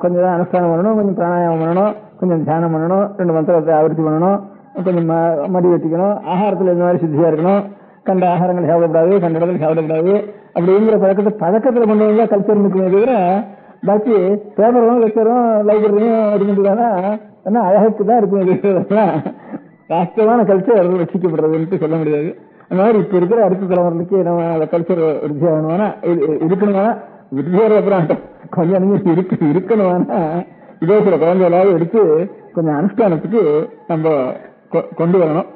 கொஞ்சம் தான் அனுஷ்டானம் பண்ணணும் கொஞ்சம் பிராணாயாமம் பண்ணணும் கொஞ்சம் தியானம் பண்ணணும் ரெண்டு மந்திரத்தை ஆவர்த்தி பண்ணணும் கொஞ்சம் ம- மடி வெட்டிக்கணும் ஆகாரத்தில் இந்த மாதிரி சுத்தியா இருக்கணும் கண்ட ஆகாரங்கள் சாப்பிடக்கூடாது கண்ட இடத்துல சாப்பிடக்கூடாது அப்படிங்கிற பழக்கத்தை பழக்கத்தில் கொண்டு வந்தா கல்ச்சர் இருக்குமே தவிர பாக்கி பேப்பரும் லெக்சரும் லைப்ரரியும் இருந்துட்டானா என்ன அழகுக்கு தான் இருக்கும் வாஸ்தவமான கல்ச்சர் ரசிக்கப்படுறதுன்ட்டு சொல்ல முடியாது. அந்த மாதிரி இப்ப இருக்கிற அடுத்த தலைமுறைக்கு நம்ம அந்த கல்ச்சர் விருத்தி ஆகணும்னா இருக்கணும்னா விருத்தியார் அப்புறம் கொஞ்சம் நீங்க இருக்கு இருக்கணும்னா இதே சில குழந்தைகளாவது எடுத்து கொஞ்சம் அனுஷ்டானத்துக்கு நம்ம கொ- கொண்டு வரணும்.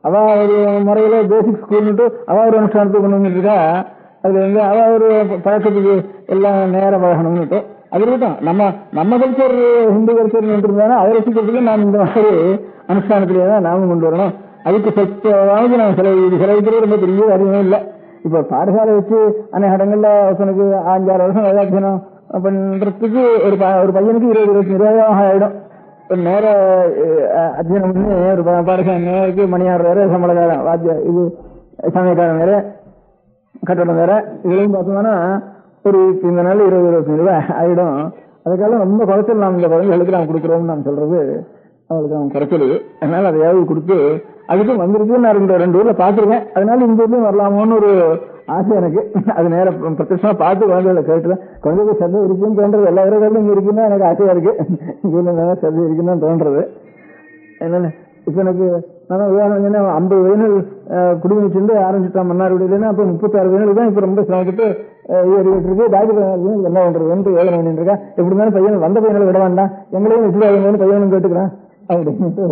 அவ ஒரு முறையில பேசிக் ஸ்கூல்னுட்டு அவ ஒரு அனுஷ்டானத்துக்கு கொண்டு வந்துட்டு இருக்கா அது வந்து அவ ஒரு பழக்கத்துக்கு எல்லாம் நேரம் பழகணும்னுட்டும் அது இருக்கட்டும். நம்ம நம்ம கல்ச்சர் ஹிந்து கல்ச்சர் இருந்தாலும் அதை ரசிக்கிறதுக்கு நாம் இந்த மாதிரி அனுஷ்டானத்திலே தான் நாமும் கொண்டு வரணும். அதுக்கு சக்தியாவது நான் செலவு இது செலவிக்கிறது ரொம்ப பெரிய காரியமே இல்லை. இப்ப பாடசாலை வச்சு அநேக இடங்கள்ல ஒருத்தனுக்கு அஞ்சாறு வருஷம் வேதாத்தியனம் பண்றதுக்கு ஒரு ப- ஒரு பையனுக்கு இருபது இருபத்தி இருபதாயிரம் ஆயிடும். ஒரு நேர அத்தியனம் பண்ணி ஒரு பா- பாடசாலை நேருக்கு மணியார் வேற சம்பளக்காரன் வாத்திய இது சமயக்காரன் வேற கட்டடம் வேற இதுலையும் பார்த்தோம்னா ஒரு இந்த நாள் இருபது இருபத்தஞ்சு ரூபாய் ஆயிடும். அதுக்காக ரொம்ப குறைச்சல் நாம் இந்த குழந்தைகளுக்கு நாம் கொடுக்குறோம்னு நான் சொல்றது. அவளுக்கு அவன் குறைச்சல் அதனால அதையாவது கொடுத்து அதுக்கும் வந்திருக்கு நான் ரெண்டு ரெண்டு ஊர்ல பாத்துருக்கேன் அதனால இந்த ஊர்லயும் வரலாமோன்னு ஒரு ஆசை எனக்கு. அது நேரம் பிரத்யமா பார்த்து குழந்தைகளை கேட்டுதான் குழந்தைக்கு சந்தை இருக்குன்னு தோன்றது எல்லா இடங்களும் இங்க இருக்குன்னா எனக்கு ஆசையா இருக்கு. இங்க சந்தை இருக்குன்னு தோன்றது. என்னன்னு இப்ப எனக்கு நான் விவாதம் என்ன ஐம்பது வயதில் குடும்பம் வச்சிருந்து ஆரம்பிச்சுட்டான் மன்னார்குடியில அப்ப முப்பத்தாறு வயதில் தான் இப்ப ரொம்ப சிரமப்பட்டு ஏறிட்டு இருக்கு டாக்டர் என்ன பண்றதுன்னு யோசனை பண்ணிட்டு இருக்கா. எப்படி இருந்தாலும் பையன் வந்த பையனை விட வேண்டாம். எங்களையும் விட்டுவாங்கன்னு பையனும் கேட்டுக்கிறேன். அப்படின்ட்டு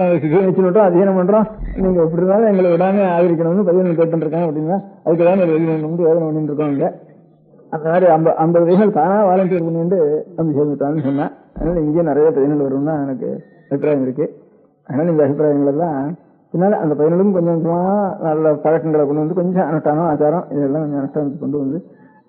வச்சுட்டோம் அத்தியனம் பண்றோம்? நீங்க எப்படி இருந்தாலும் எங்களை விடாம ஆதரிக்கணும்னு பையன் கேட்டு அப்படின்னா அதுக்கு தான் வந்து யோசனை பண்ணிட்டு இருக்கோம் இங்க. அந்த மாதிரி ஐம்பது ஐம்பது வயசுகள் தானா வாலண்டியர் பண்ணிட்டு வந்து சேர்ந்துட்டான்னு சொன்னேன் அதனால இங்கே நிறைய பையன்கள் வரும்னு எனக்கு அபிப்பிராயம் இருக்கு. அதனால இந்த அபிப்பிராயங்கள் எல்லாம் பின்னால அந்த பையனுக்கும் கொஞ்சம் கொஞ்சமா நல்ல பழக்கங்களை கொண்டு வந்து கொஞ்சம் அனுஷ்டானம் ஆச்சாரம் இதெல்லாம் கொஞ்சம் அனுஷ்டானத்துக்கு கொண்டு வந்து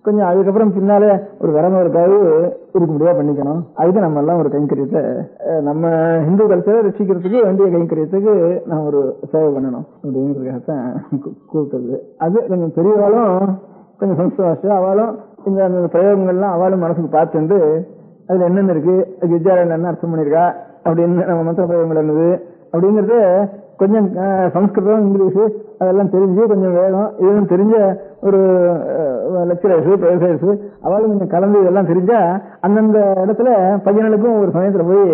கொஞ்சம் அதுக்கப்புறம் பின்னாலே ஒரு விரமருக்காவது இருக்க முடியாது பண்ணிக்கணும். அதுக்கு நம்ம எல்லாம் ஒரு கைங்கரியத்தை நம்ம ஹிந்து கல்ச்சரை ரசிக்கிறதுக்கு வேண்டிய கைங்கரியத்துக்கு நம்ம ஒரு சேவை பண்ணணும் அப்படிங்கிறதுக்காகத்தான் கூ- கூப்பிட்டது. அது கொஞ்சம் பெரியவாலும் கொஞ்சம் சம்ஸ்காரம் அவளும் இந்த அந்த பிரயோகங்கள்லாம் அவளும் மனசுக்கு பார்த்துட்டு அதுல என்னென்ன இருக்கு? அது வித்யாலயம் என்ன அர்த்தம் பண்ணியிருக்கா? அப்படின்னு நம்ம மந்திர பிரயோகங்கள் என்னது அப்படிங்கிறது கொஞ்சம் சம்ஸ்கிருதம் இங்கிலீஷ் அதெல்லாம் தெரிஞ்சு கொஞ்சம் வேகம். இதெல்லாம் தெரிஞ்ச ஒரு லெக்சரர்ஸு ப்ரொஃபசர்ஸ் அவளும் கொஞ்சம் கலந்து இதெல்லாம் தெரிஞ்சா அந்தந்த இடத்துல பையனுக்கும் ஒரு சமயத்தில் போய்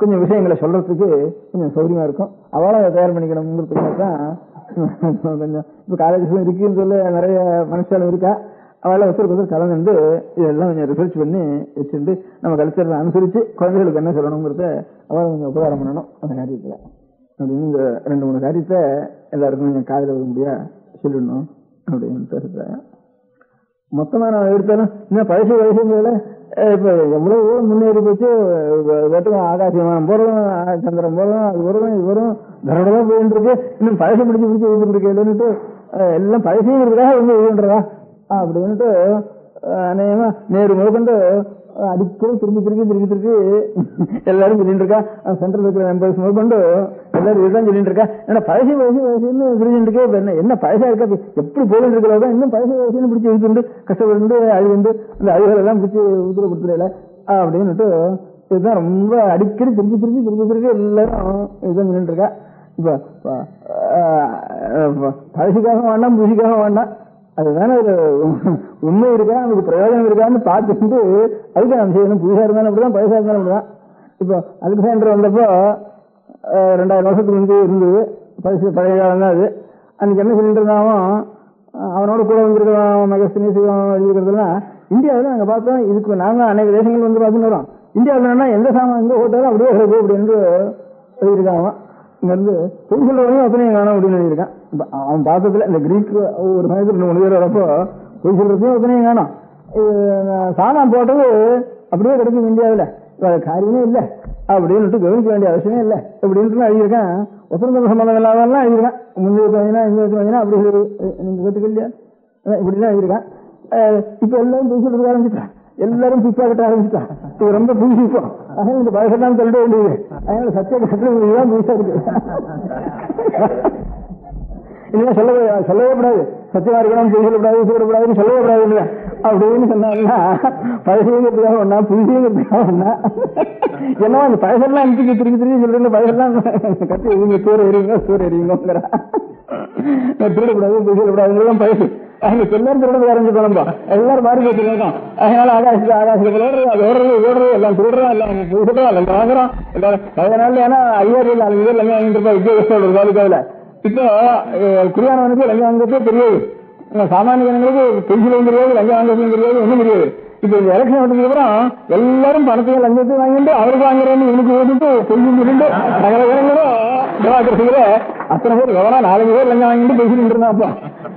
கொஞ்சம் விஷயங்களை சொல்றதுக்கு கொஞ்சம் சௌரியமா இருக்கும். அவளும் அதை தயார் பண்ணிக்கணுங்கிறதுக்காக தான். கொஞ்சம் இப்போ காலேஜஸ்ல இருக்குன்னு சொல்ல நிறைய மனுஷாலும் இருக்கா? அவளை ஒருத்தருக்கு ஒருத்தர் கலந்து இதெல்லாம் கொஞ்சம் ரிசர்ச் பண்ணி வச்சுட்டு நம்ம கல்ச்சரை அனுசரித்து குழந்தைகளுக்கு என்ன சொல்லணுங்கிறத அவளை கொஞ்சம் உபகாரம் பண்ணணும் அந்த காரியத்தில். அப்படின்னு இந்த ரெண்டு மூணு காரியத்தை எல்லாருக்கும் கொஞ்சம் காதல வர முடியா சொல்லணும். அப்படின்னு பேசுறேன் மொத்தமா நான் எடுத்தாலும் இன்னும் பழசு வயசுங்கிறதுல இப்ப எவ்வளவு முன்னேறி போச்சு. வெட்டும் ஆகாச விமானம் போறோம் சந்திரன் போறோம் அது வரும் இது வரும் தரடமா போயிட்டு இருக்கு இன்னும் பழசு பிடிச்சு பிடிச்சி ஊத்துட்டு இருக்கு இல்லைன்னுட்டு எல்லாம் பழசுங்கிறதுக்காக வந்து இதுன்றதா அப்படின்னுட்டு அநேகமா நேரு முதற்கொண்டு அடிக்கடி திரும்பி திரும்பி திரும்பி திரும்பி எல்லாரும் சொல்லிட்டு இருக்கா. சென்ட்ரல் இருக்கிற மெம்பர்ஸ் முதற்கொண்டு எல்லாரும் இதுதான் சொல்லிட்டு இருக்கா. ஏன்னா பழசு வயசு வயசுன்னு சொல்லிட்டு இருக்கே என்ன என்ன பழசா இருக்கா? எப்படி போயிட்டு இருக்கிறதா? இன்னும் பழசி வயசுன்னு பிடிச்சி இழுத்துண்டு கஷ்டப்பட்டு அழுகுண்டு இந்த அழுகல் எல்லாம் பிடிச்சி உத்தரவு கொடுத்துடல. அப்படின்னுட்டு இதுதான் ரொம்ப அடிக்கடி திரும்பி திரும்பி திரும்பி திரும்பி எல்லாரும் இதுதான் சொல்லிட்டு இருக்கா. இப்ப பழசிக்காக வேண்டாம் புதுசுக்காக வேண்டாம். அதுதானே ஒரு உண்மை இருக்கா நமக்கு பிரயோஜனம் இருக்கான்னு பார்த்துட்டு அதுக்கு நம்ம செய்யணும் புதுசாக இருந்தாலும் அப்படிதான் பழசா இருந்தாலும் அப்படிதான். இப்போ அலெக்சாண்டர் வந்தப்போ ரெண்டாயிரம் வருஷத்துக்கு முந்தைய இருந்தது. பழசு பழைய காலம் தான் அது. அன்னைக்கு என்ன சொல்லிட்டு இருந்தாலும் அவனோட கூட வந்திருக்கிறோம் மெகஸ்தினி சிவம் எழுதிக்கிறதுலாம் இந்தியாவில் நாங்கள் பார்த்தோம். இதுக்கு நாங்கள் அநேக தேசங்கள் வந்து பார்த்துன்னு வரோம். இந்தியாவில் என்ன எந்த சாமான் எங்கே ஓட்டாலும் அப்படியே கிடக்கு அப்படின்னு எழுதியிருக்காங்க இங்கே இருந்து பொய் சொல்றவனையும் அத்தனையும் காணும் அப்படின்னு எழுதியிருக்கான் அவன் பார்த்ததுல இந்த கிரீக் ஒரு சமயத்தில் மூணு பேர் வரப்போ பொய் சொல்றதையும் அத்தனையும் காணும். சாமான் போட்டது அப்படியே கிடைக்கும் இந்தியாவில். வேற காரியமே இல்லை. அப்படின்னுட்டு கவனிக்க வேண்டிய அவசியமே இல்லை. அப்படின்ட்டு எழுதியிருக்கேன். ஒத்தந்த சம்பந்தம் இல்லாதெல்லாம் எழுதியிருக்கேன். முந்தைய பையனா இந்த வச்சு வாங்கினா அப்படி ஒரு நீங்க கேட்டுக்கலையா அதான் இப்படிலாம் இப்போ இப்ப எல்லாரும் பொய் சொல்றதுக்கு ஆரம்பிச்சுட்டான். எல்லாரும் பிப்பா கட்ட ஆரம்பிச்சுட்டான். இது ரொம்ப புதுசு இப்போ. அதனால இந்த பழசெல்லாம் சொல்லிட வேண்டியது. அதனால சத்திய கட்டத்தில் தான் புதுசா இருக்கு. இல்லையா சொல்ல சொல்லவே கூடாது. சத்தியமா இருக்கணும் பொய் சொல்லக்கூடாது சொல்லக்கூடாதுன்னு சொல்லவே கூடாது இல்லையா அப்படின்னு சொன்னாங்கன்னா பழசுங்கிறதுக்காக ஒண்ணா புதுசுங்கிறதுக்காக ஒண்ணா. என்னவோ அந்த பழசெல்லாம் அனுப்பிச்சு திருப்பி திருப்பி சொல்றேன் பழசெல்லாம் கத்தி இவங்க சூர் எறியுங்க சூர் எறியுங்கிற திருடக்கூடாது பொய் சொல்லக்கூடாதுங்கிறதான் பழசு. அங்க எல்லாரும் திருடது ஆரம்பிச்சு போனோம்பா எல்லாரும் மாறி போச்சுருக்கோம் அதனால ஆகாசத்துக்கு ஆகாசத்துக்கு ஓடுறது அது ஓடுறது ஓடுறது எல்லாம் திருடுறோம் எல்லாம் பொய் எல்லாம் வாங்குறோம் எல்லாரும் அதனால ஏன்னா ஐயாயிரம் நாலு பேர் லஞ்சம் வாங்கிட்டு இருப்பா வித்தியாசத்தோட இப்போ அஹ், குடியானவனுக்கு லஞ்சம் வாங்குறதே தெரியாது சாமானிய ஜனங்களுக்கு பென்சிலும் தெரியாது லஞ்சம் வாங்குறதும் தெரியாது ஒன்றும் தெரியாது இப்போ இந்த எலெக்ஷன் வந்ததுக்கு அப்புறம் எல்லாரும் பணத்தையும் லஞ்சத்தையும் வாங்கிட்டு அவருக்கு வாங்குறேன்னு இவனுக்கு ஓடிட்டு பொய்யும் சொல்லிட்டு சகல பேரங்களும் டெமோக்ரஸியில அத்தனை பேர் எவ்வளோ நாலஞ்சு பேர் லஞ்சம் வாங்கிட்டு பேசிட்டு இருந்தா அப்போ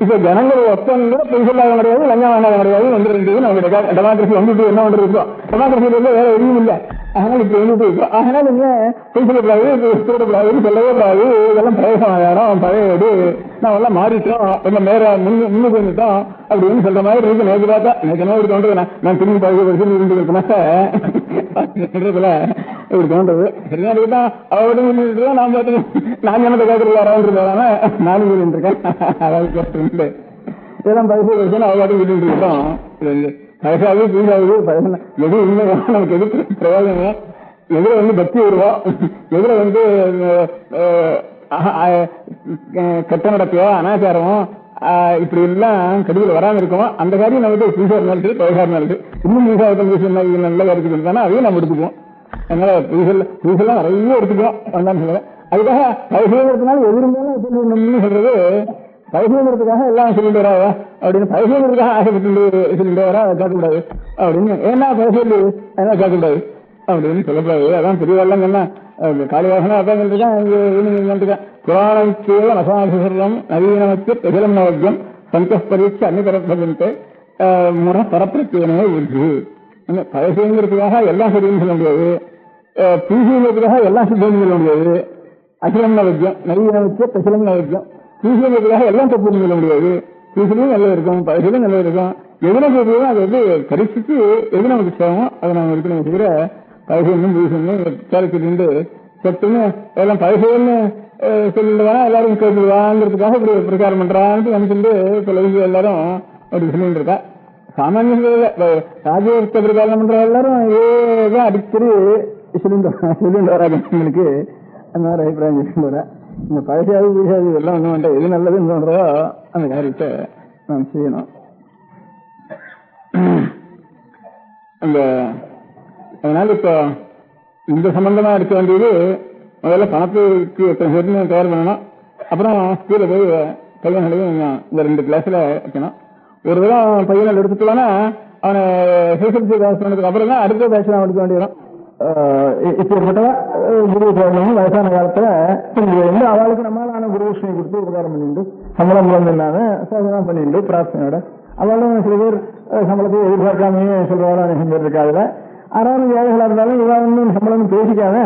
இப்ப ஜனங்கள் ஒப்பந்தம் கூட பொய் சொல்லாத கிடையாது லஞ்சம் வாங்காத கிடையாது வந்துருந்தது நம்ம டெமோக்ரஸி வந்துட்டு என்ன பண்றது இப்போ? டெமோக்ரஸியில வேற எதுவும் இல்லை. அதனால இப்ப வந்துட்டு அதனால நீங்க பொய் சொல்லக்கூடாது சொல்லக்கூடாதுன்னு சொல்லவே கூடாது இதெல்லாம் பிரயோசனம் இடம் பழைய நான் எல்லாம் மாறிட்டோம் எல்லாம் மேல முன்னு முன்னுக்கு வந்துட்டோம் அப்படின்னு சொல்ற மாதிரி இருக்கு. நேற்று பார்த்தா நேற்று என்ன இப்படி தோன்றது? நான் திரும்பி பார்க்க வருஷம் இருந்து சொல்றதுல? இப்படி தோன்றது. சரிதான் இருக்குதான் அவரும் சொல்லிட்டு நான் பார்த்து நான் என்னத்தை கேட்கறது வரான்னு நானும் சொல்லிட்டு இருக்கேன். அதாவது இதெல்லாம் பரிசு வருஷம் அவ பாட்டு இருக்கோம். இது பைசாவு எது உண்மையா நமக்கு எது பிரயோஜனம் எதுல வந்து பக்தி வருவோம் எதுல வந்து கெட்ட நடக்கையோ அனாச்சாரமோ இப்படி எல்லாம் கடுவில் வராம இருக்கும் அந்த காரியம் நமக்கு புதுசா இருந்தாலும் சரி இருந்தாலும் இன்னும் புதுசாக இருந்தாலும் நல்ல கருத்துக்கு இருந்தாலும் அதையும் நம்ம எடுத்துக்குவோம். அதனால புதுசல் புதுசெல்லாம் நிறைய எடுத்துக்கிறோம் சொல்லுவேன் அதுக்காக பழசுங்கிறதுனால எது இருந்தாலும் சொல்றது பழசுங்கிறதுக்காக எல்லாம் சொல்லிட்டு வராத அப்படின்னு பழசுங்கிறதுக்காக ஆசைப்பட்டு சொல்லிட்டு வரா அதை கேட்கக்கூடாது. அப்படின்னு ஏன்னா பழசு என்ன கேட்கக்கூடாது. அப்படின்னு சொல்லக்கூடாது. அதான் பெரியவரெல்லாம் சொன்னா காளிவாசனா அதான் சொல்லிருக்கேன் புராணத்தேவ நசாசுசரம் நவீனமத்து பிரகலம் நவக்கியம் சந்தோஷ பரீட்சை அன்னிபரப்பதற்கு முற பரப்பிரத்தியனே உண்டு பழசுங்கிறதுக்காக எல்லாம் சரின்னு சொல்ல முடியாது. பீசிங்கிறதுக்காக எல்லாம் சித்தம்னு சொல்ல முடியாது. அகிலம் நவக்கியம் நவீனமத்து பிரசலம் நவக்கியம் பீசிங்கிறதுக்காக எல்லாம் தப்புன்னு சொல்ல முடியாது. பீசிலையும் நல்லா இருக்கும் பழசிலும் நல்லா இருக்கும் எதுல சொல்றதோ அது வந்து கரிசிக்கு எது நமக்கு சேவமோ அதை நம்ம இருக்கணும் தவிர பைசொன்னும் பூசொன்னும் கேரக்டர் சொத்துன்னு எல்லாம் பைசோன்னு சொல்லிட்டு எல்லாரும் கேட்டுடுவாங்கிறதுக்காக இப்படி பிரச்சாரம் பண்றான்னு நினைச்சிட்டு சில எல்லாரும் ஒரு சொல்லிட்டு இருக்கா. சாமானிய ராஜ்யத்தை பிரச்சாரம் பண்ற எல்லாரும் ஏதோ அடிக்கடி சொல்லிட்டு சொல்லிட்டு வராங்க. எங்களுக்கு அந்த மாதிரி அபிப்பிராயம் சொல்லிட்டு வரேன் இந்த பழசாது புரியாது இதெல்லாம் ஒன்றும் வேண்டாம். எது நல்லதுன்னு தோன்றதோ அந்த காரியத்தை நாம் செய்யணும். அந்த அதனால இப்போ இந்த சம்பந்தமா இருக்க வேண்டியது முதல்ல பணத்துக்கு எத்தனை தயார் பண்ணணும். அப்புறம் ஸ்கூல்ல போய் பையன்களையும் இந்த ரெண்டு கிளாஸ்ல வைக்கணும். ஒரு தடவை பையனை எடுத்துக்கலாம்னா அவனை சிசிஎல்சி பாஸ் பண்ணதுக்கு அப்புறம் தான் அடுத்த பேட்ச் அவன் எடுக்க வேண்டியதான் இப்படிப்பட்ட குரு போகணும் வயசான காலத்துல இங்க வந்து அவளுக்கு நம்மளான குரு விஷயம் கொடுத்து உபகாரம் பண்ணிட்டு சம்பளம் குழந்தை இல்லாம சாதனம் பண்ணிட்டு பிரார்த்தனையோட. அவளும் சில பேர் சம்பளத்தை எதிர்பார்க்காமயே சொல்றவங்க நிறைய இருக்காதுல ஆறாவது வேலைகளா இருந்தாலும் இவா ஒன்றும் சம்பளம் பேசிக்காம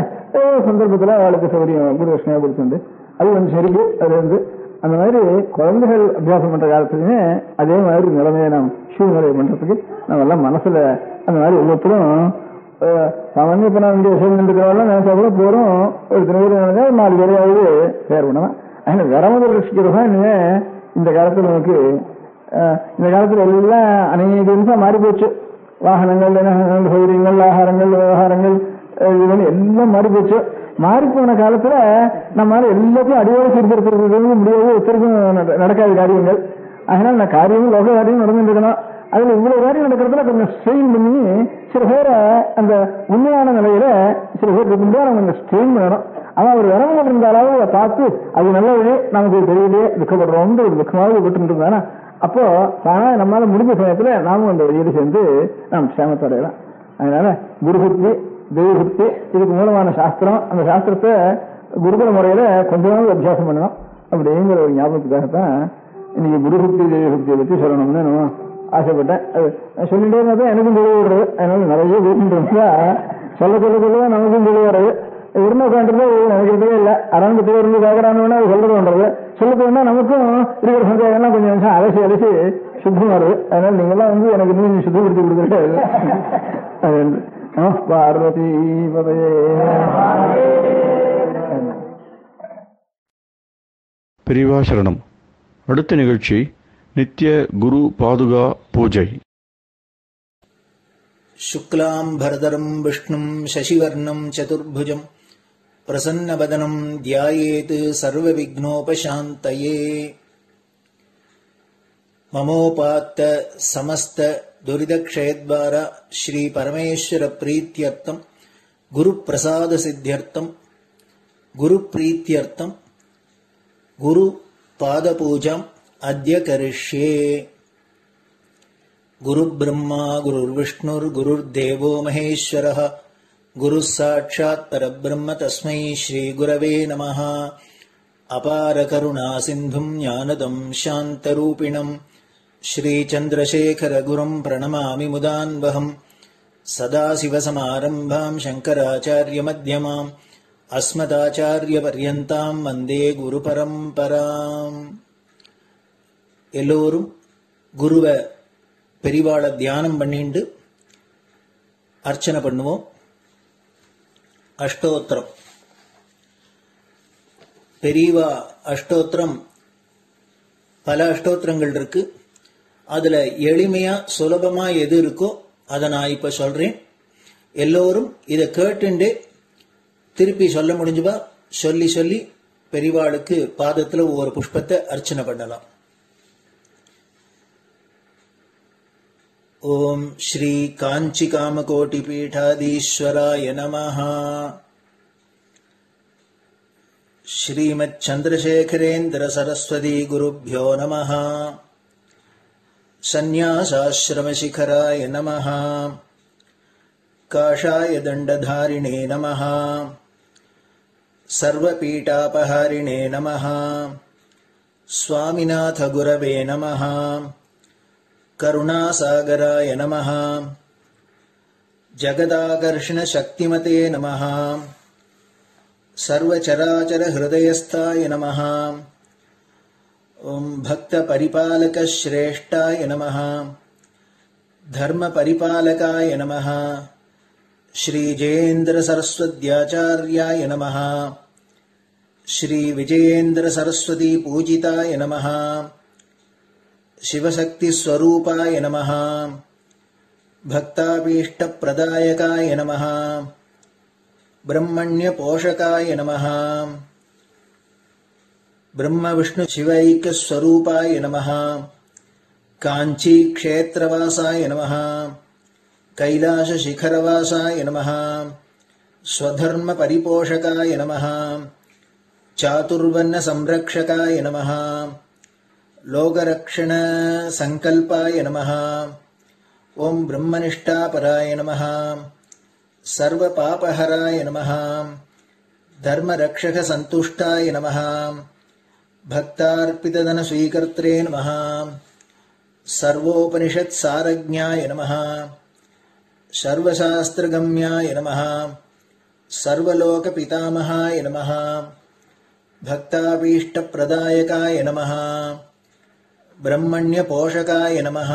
சந்தர்ப்பத்துல அவளுக்கு சௌகரியம் குரு விஷயம் கொடுத்துண்டு. அது வந்து சரி அது வந்து அந்த மாதிரி குழந்தைகள் அபியாசம் பண்ற காலத்துலயுமே அதே மாதிரி நிலைமையை நாம் சூழ்நிலை பண்றதுக்கு நம்ம எல்லாம் மனசுல அந்த மாதிரி ஒவ்வொருத்தரும் சாமானிய இப்போ நான் விஷயம் சேர்ந்துருக்கிறவெல்லாம் நினைச்சா கூட போறோம் ஒரு தினவரி நினைச்சா நாலு பேரையாவது பேர் பண்ணலாம் அதனால வரமுதல் ரசிக்கிறது தான் இந்த காலத்தில் நமக்கு இந்த காலத்தில் எல்லாம் அநேக நிமிஷம் மாறி போச்சு வாகனங்கள் சௌகரியங்கள் ஆகாரங்கள் விவகாரங்கள் அஹ், எல்லாம் மாறி போச்சு மாறி போன காலத்துல நம்மளால எல்லாத்தையும் அடியோடு சீர்திருத்தம் முடியாது ஒருத்தருக்கும் நட- நடக்காத காரியங்கள் அதனால நான் காரியமும் லோக காரியம் நடந்துட்டு இருக்கணும் அதுல இவ்வளவு காரியம் நடக்கிறதுல கொஞ்சம் ஸ்ட்ரெயின் பண்ணி சில பேரை அந்த உண்மையான நிலையில சில பேர் இருக்கும்போது அவங்க ஸ்ட்ரெயின் பண்ணணும். ஆனா அவர் இறங்க இருந்தாலும் அதை பார்த்து அது நல்லது நமக்கு தெரியலையே துக்கப்படுறோம் ஒரு துக்கமாக விட்டு இருந்தானா? அப்போ ஆனா நம்மளால முடிஞ்ச சமயத்துல நாமும் அந்த வழியில் சேர்ந்து நாம் சேமத்தடையலாம் அதனால குருபக்தி தெய்வபக்தி இதுக்கு மூலமான சாஸ்திரம். அந்த சாஸ்திரத்தை குருகுல முறையில கொஞ்சமாவது அபியாசம் பண்ணணும். அப்படிங்கிற ஒரு ஞாபகத்துக்காகத்தான் இன்னைக்கு குருபக்தி தெய்வபக்தியை பத்தி சொல்லணும்னு நான் ஆசைப்பட்டேன். அது சொல்லிட்டே தான் எனக்கும் தெளிவு விடுறது அதனால நிறைய வீட்டுருந்தா சொல்ல சொல்ல சொல்ல நமக்கும் தெளிவு வருது. இருந்த உட்காந்துருந்தா நினைக்கிறதே இல்லை. அரங்கத்துல இருந்து கேட்கறான்னு அது சொல்றது பண்றது. சொல்ல போனா நமக்கும் இருக்கிற சந்தேகம்லாம் கொஞ்சம் நிமிஷம் அலசி அலசி சுத்தம் வருது. அதனால நீங்கெல்லாம் வந்து எனக்கு இன்னும் சுத்தப்படுத்தி கொடுக்குறேன் அது நம பார்வதி பிரிவாசரணம் அடுத்த நிகழ்ச்சி नित्य गुरु पादुगा शुक्लाम् भरदरम् विष्णुम् शशिवर्णम् चतुर्भुजम् प्रसन्नवदनम् ध्यायेत् सर्वविघ्नोपशान्तये। ममोपात्त समस्त ममोपात्तसमस्तदुरिदक्षयद्वारा श्रीपरमेश्वरप्रीत्यर्थम् गुरुप्रसादसिद्ध्यर्थम् गुरुप्रीत्यर्थम् गुरुपादपूजाम् अद्य करिष्ये। गुरुब्रह्मा गुरुर्विष्णुर्गुरुर्देवो महेश्वरः। गुरुः साक्षात्परब्रह्म तस्मै श्रीगुरवे नमः। अपारकरुणासिन्धुम् ज्ञानदम् शान्तरूपिणम् श्रीचन्द्रशेखरगुरुम् प्रणमामि मुदान्वहम्। सदाशिवसमारम्भाम् शङ्कराचार्यमध्यमाम्। अस्मदाचार्यपर्यन्ताम् वन्दे गुरुपरम्पराम्। எல்லோரும் குருவை பெரிவாளை தியானம் பண்ணிண்டு அர்ச்சனை பண்ணுவோம். அஷ்டோத்திரம். பெரியவா அஷ்டோத்திரம். பல அஷ்டோத்திரங்கள் இருக்கு. அதுல எளிமையா சுலபமா எது இருக்கோ அதை நான் இப்ப சொல்றேன். எல்லோரும் இதை கேட்டுண்டு திருப்பி சொல்ல முடிஞ்சுபா சொல்லி சொல்லி பெரிவாளுக்கு பாதத்துல ஒவ்வொரு புஷ்பத்தை அர்ச்சனை பண்ணலாம். ॐ श्रीकाञ्चिकामकोटिपीठाधीश्वराय नमः। श्रीमच्छन्द्रशेखरेन्द्रसरस्वतीगुरुभ्यो नमः। सन्न्यासाश्रमशिखराय नमः। काषाय दण्डधारिणे नमः। सर्वपीठापहारिणे नमः। स्वामिनाथगुरवे नमः करुणासागराय नमः। जगदाकर्षणशक्तिमते नमः। सर्वचराचरहृदयस्थाय नमः। ॐ भक्तपरिपालकश्रेष्ठाय नमः। धर्मपरिपालकाय नमः। श्रीजयेन्द्रसरस्वत्याचार्याय नमः। श्रीविजयेन्द्रसरस्वतीपूजिताय नमः शिवशक्तिस्वरूपाय नमः। भक्ताभीष्टप्रदायकाय नमः। ब्रह्मण्यपोषकाय नमः। ब्रह्मविष्णुशिवैक्यस्वरूपाय नमः। काञ्चीक्षेत्रवासाय नमः। कैलासशिखरवासाय नमः। स्वधर्मपरिपोषकाय नमः। चातुर्वर्णसंरक्षकाय नमः लोकरक्षणसङ्कल्पाय नमः। ॐ ब्रह्मनिष्ठापराय नमः। सर्वपापहराय नमः। धर्मरक्षकसन्तुष्टाय नमः। भक्तार्पितधनस्वीकर्त्रे नमः। सर्वोपनिषत्सारज्ञाय नमः। सर्वशास्त्रगम्याय नमः। सर्वलोकपितामहाय नमः। भक्ताभीष्टप्रदायकाय नमः ब्रह्मण्यपोषकाय नमः।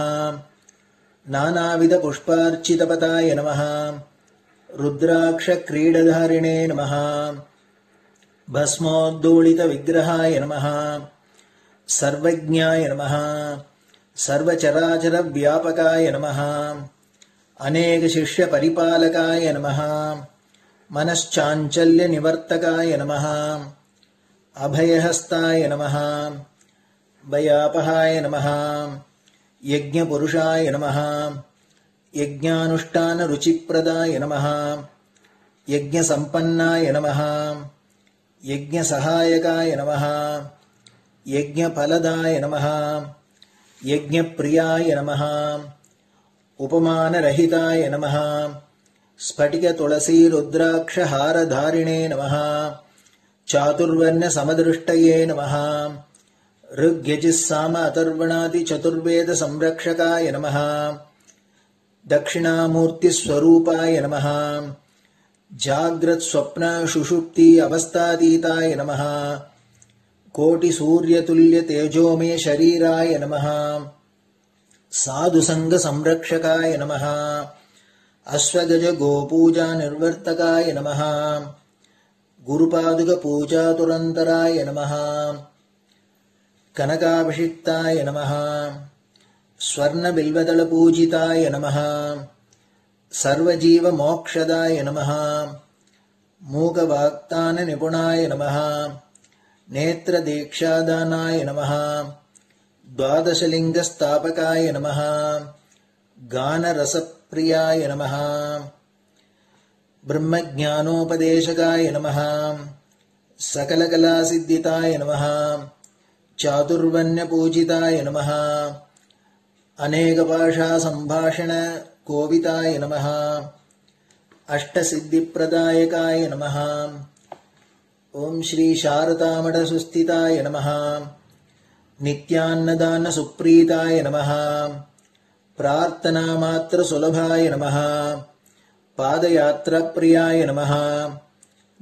नानाविधपुष्पार्चितपताय नमः। रुद्राक्षक्रीडधारिणे नमः। भस्मोद्दोलितविग्रहाय नमः। सर्वज्ञाय नमः। सर्वचराचरव्यापकाय नमः। अनेकशिष्यपरिपालकाय नमः। मनश्चाञ्चल्यनिवर्तकाय नमः। अभयहस्ताय नमः ഭയാപഹായ നമ. യജ്ഞപുരുഷായ നമ. യജ്ഞാനുഷ്ഠാനരുചിപ്രദായ നമ. യജ്ഞസമ്പന്നായ നമ. യജ്ഞസഹായകായ നമ. യജ്ഞഫലദായ നമ. യജ്ഞപ്രിയായ നമ. ഉപമാനരഹിതായ നമ. സ്ഫടികതുളസീരുദ്രാക്ഷഹാരധാരിണേ നമ. ചാതുർവർണസമദൃഷ്ടയേ നമ. ऋग्यजिस्साम अथर्वणादिचतुर्वेदसंरक्षकाय नमः। दक्षिणामूर्तिस्वरूपाय नमः। जाग्रत्स्वप्नशुषुप्ति अवस्थातीताय नमः। कोटिसूर्यतुल्यतेजोमे शरीराय नमः। साधुसङ्गसंरक्षकाय नमः। अश्वगजगोपूजानिर्वर्तकाय नमः। गुरुपादुकपूजातुरन्तराय नमः ಕನಕಾಭಿಷಿಕ್ತಾಯ ನಮಃ ಸ್ವರ್ಣಬಿಲ್ವದಳಪೂಜಿತಾಯ ನಮಃ ಸರ್ವಜೀವಮೋಕ್ಷದಾಯ ನಮಃ ಮೂಗವಾಗ್ತಾನನಿಪುಣಾಯ ನಮಃ ನೇತ್ರದೀಕ್ಷಾದಾನಾಯ ನಮಃ ದ್ವಾದಶಲಿಂಗಸ್ಥಾಪಕಾಯ ನಮಃ ಗಾನರಸಪ್ರಿಯಾಯ ನಮಃ ಬ್ರಹ್ಮಜ್ಞಾನೋಪದೇಶಕಾಯ ನಮಃ ಸಕಲಕಲಾಸಿದ್ಧಿತಾಯ ನಮಃ चातुर्वण्यपूजिताय नमः। अनेकभाषासम्भाषणकोविताय नमः। अष्टसिद्धिप्रदायकाय नमः। ॐ श्रीशारदामठसुस्थिताय नमः। नित्यान्नदानसुप्रीताय नमः। प्रार्थनामात्रसुलभाय नमः। पादयात्राप्रियाय नमः।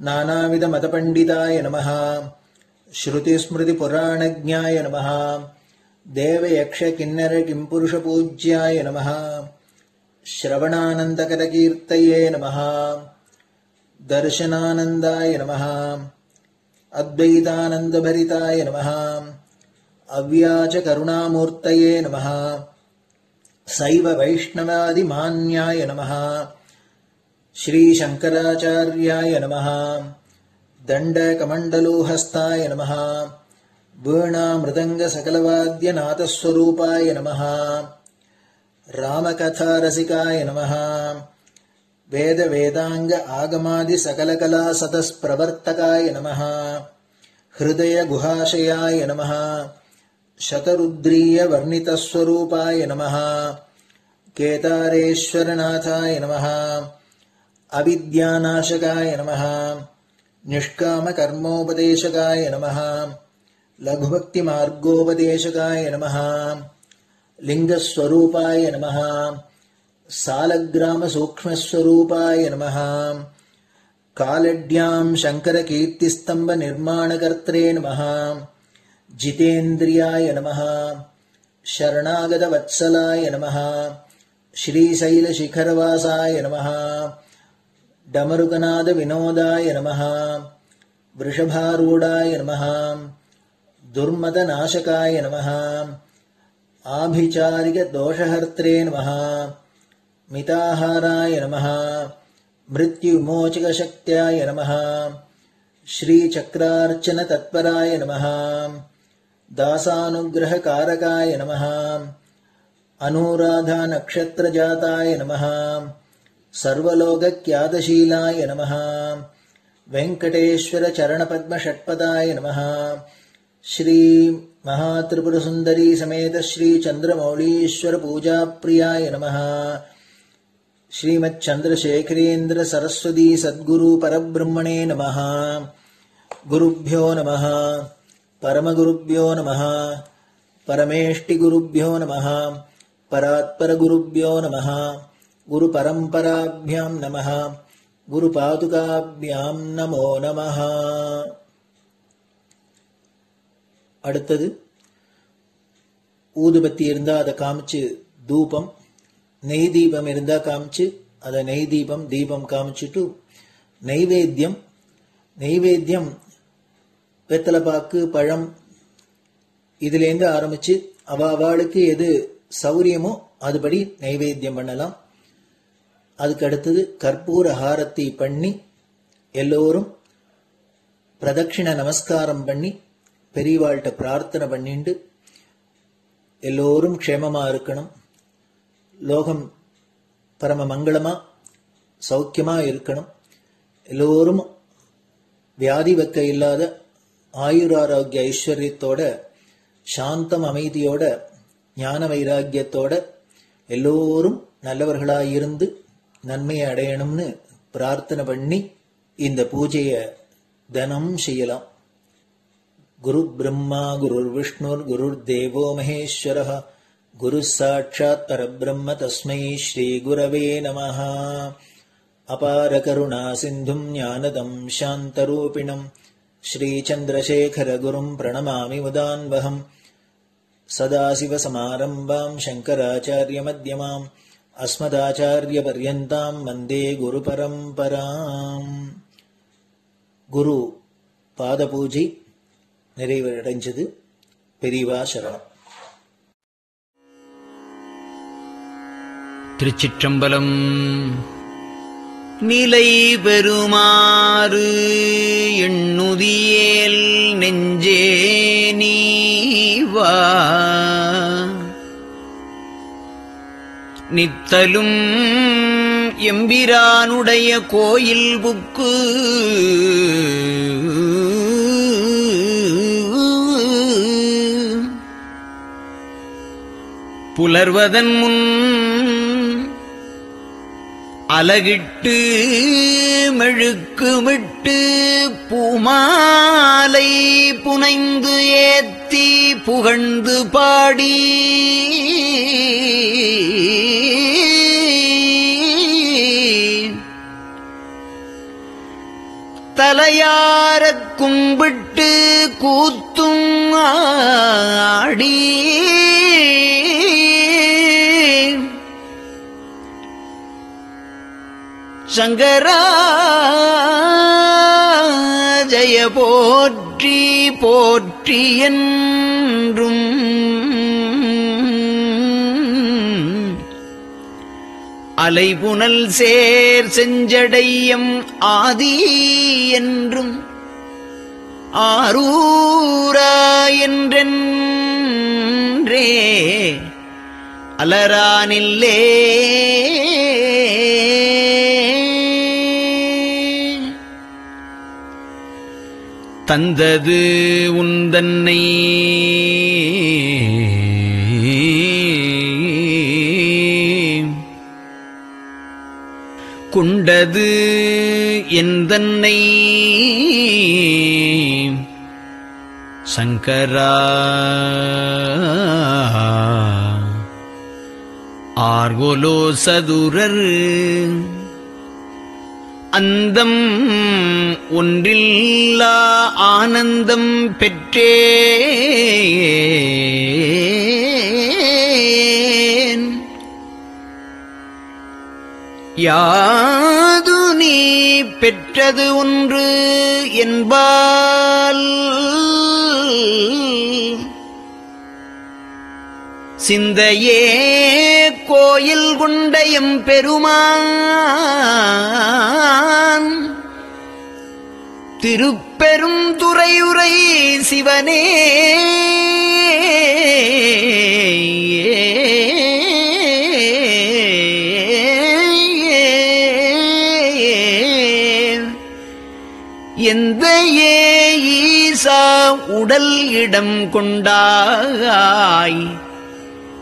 नानाविधमतपण्डिताय नमः ശ്രുതിസ്മൃതിപുരാണജ്ഞായ നമ. ദേവയക്ഷ കിന്നര കിംപുരുഷപൂജ്യായ നമ. ശ്രവണാനന്ദകരകീർത്തയേ നമ. ദർശനാനന്ദായ നമ. അദ്വൈതാനന്ദഭരിതായ നമ. അവ്യാജകരുണാമൂർത്തയേ നമ. സൈവ വൈഷ്ണവാദിമാന്യായ നമ. ശ്രീശങ്കരാചാര്യായ നമ. दण्डकमण्डलोहस्ताय नमः वीणामृदङ्गसकलवाद्यनाथस्वरूपाय नमः रामकथारसिकाय नमः वेदवेदाङ्ग आगमादिसकलकलासतस्प्रवर्तकाय नमः हृदयगुहाशयाय नमः शतरुद्रीयवर्णितस्वरूपाय नमः केदारेश्वरनाथाय नमः अविद्यानाशकाय नमः നിഷ്കാമകർമ്മോപദേശകായ നമ. ലഘുഭക്തിമാർഗോപദേശകായ നമ. ലിംഗസ്വരൂപായ നമ. സാലഗ്രാമസൂക്ഷ്മസ്വരൂപായ നമ. കാലഡ്യാം ശങ്കരകീർത്തിസ്തംഭനിർമ്മാണകർത്തേ നമ. ജിതേന്ദ്രിയായ നമ. ശരണാഗതവത്സലായ നമ. ശ്രീശൈലശിഖരവാസായ നമ. डमरुकनादविनोदाय नमः। वृषभारूढाय नमः। दुर्मदनाशकाय नमः। आभिचारिकदोषहर्त्रे नमः। मिताहाराय नमः। मृत्युमोचकशक्त्याय नमः। श्रीचक्रार्चनतत्पराय नमः। दासानुग्रहकारकाय नमः। अनुराधानक्षत्रजाताय नमः സർവലോകഖ്യാതശീലായ നമ. വെങ്കടേശ്വര ചരണപത്മഷട്പദായ നമ. ശ്രീ മഹാത്രിപുരസുന്ദരീ സമേത ശ്രീ ചന്ദ്രമൗളീശ്വര പൂജാപ്രിയായ നമ. ശ്രീമച്ചന്ദ്രശേഖരേന്ദ്ര സരസ്വതി സദ്ഗുരു പരബ്രഹ്മണേ നമ. ഗുരുഭ്യോ നമ. പരമഗുരുഭ്യോ നമ. പരമേഷ്ടിഗുരുഭ്യോ നമ. പരാത്പരഗുരുഭ്യോ നമ. गुरुपरम्पराभ्यां नमः गुरुपादुकाभ्यां नमो நமः அடுத்தது ஊதுபத்தி இருந்தா அதை காமிச்சு தூபம் நெய் தீபம் இருந்தா காமிச்சு அதை நெய் தீபம் தீபம் காமிச்சுட்டு நைவேத்தியம் நைவேத்தியம் வெத்தலைப்பாக்கு பழம் இதுலேருந்து ஆரம்பிச்சு அவ அவளுக்கு எது சௌரியமோ அதுபடி நைவேத்தியம் பண்ணலாம் அதுக்கு அடுத்தது கற்பூர ஹாரத்தி பண்ணி எல்லோரும் பிரதட்சிண நமஸ்காரம் பண்ணி பெரியவாள்கிட்ட பிரார்த்தனை பண்ணிண்டு எல்லோரும் க்ஷேமமாக இருக்கணும். லோகம் பரம மங்களமாக சௌக்கியமாக இருக்கணும். எல்லோரும் வியாதி வெக்க இல்லாத ஆயுராரோக்கிய ஐஸ்வர்யத்தோட சாந்தம் அமைதியோட ஞான வைராக்கியத்தோட எல்லோரும் நல்லவர்களாக இருந்து நன்மையை அடையணும்னு பிரார்த்தனை பண்ணி இந்த பூஜையை தினம் செய்யலாம் குரு பிரம்மா குருர் விஷ்ணுர் குருர் தேவோ மகேஸ்வரः குரு சாட்சாத் பரபிரம்ம தஸ்மை ஸ்ரீ குரவே நமः அபார கருணா சிந்தும் ஞானதம் சாந்தரூபிணம் ஸ்ரீச்சந்திரசேகர குரும் பிரணமாமி முதான்வகம் सदाशिवसमारम्भाम् शङ्कराचार्यमध्यमाम् अस्मदाचार्यपर्यन्ताम् वन्दे குருபரம்பராம் குரு பாதபூஜை நிறைவடைஞ்சது பெரியவா சரணம் திருச்சிற்றம்பலம் நிலை பெறுமாறு எண்ணுதியேல் நெஞ்சே நீவா நித்தலும் எம்பிரானுடைய கோயில் புக்கு. புலர்வதன் முன் அலகிட்டு மெழுக்குமிட்டு பூமாலை புனைந்து ஏத்தி புகழ்ந்து பாடி. தலையார கும்பிட்டு கூத்தும் ஆடி. சங்கரா ஜய போற்றி போற்றி என்றும் அலைபுனல் சேர் செஞ்சடையம் ஆதி என்றும் ஆரூரா என்றென்றே அலரானில்லே. தந்தது உந்தன்னை கொண்டது எந்தன்னை? சங்கரா. ஆர்கோலோ சதுரர். அந்தம் ஒன்றில்லா ஆனந்தம் பெற்றே. யாது நீ பெற்றது ஒன்று என்பால் சிந்தையே கோயில் குண்டையும் பெருமான். திருப்பெரும் துறையுரை சிவனே. எந்த ஏ ஈசா உடல் இடம் கொண்டாய்.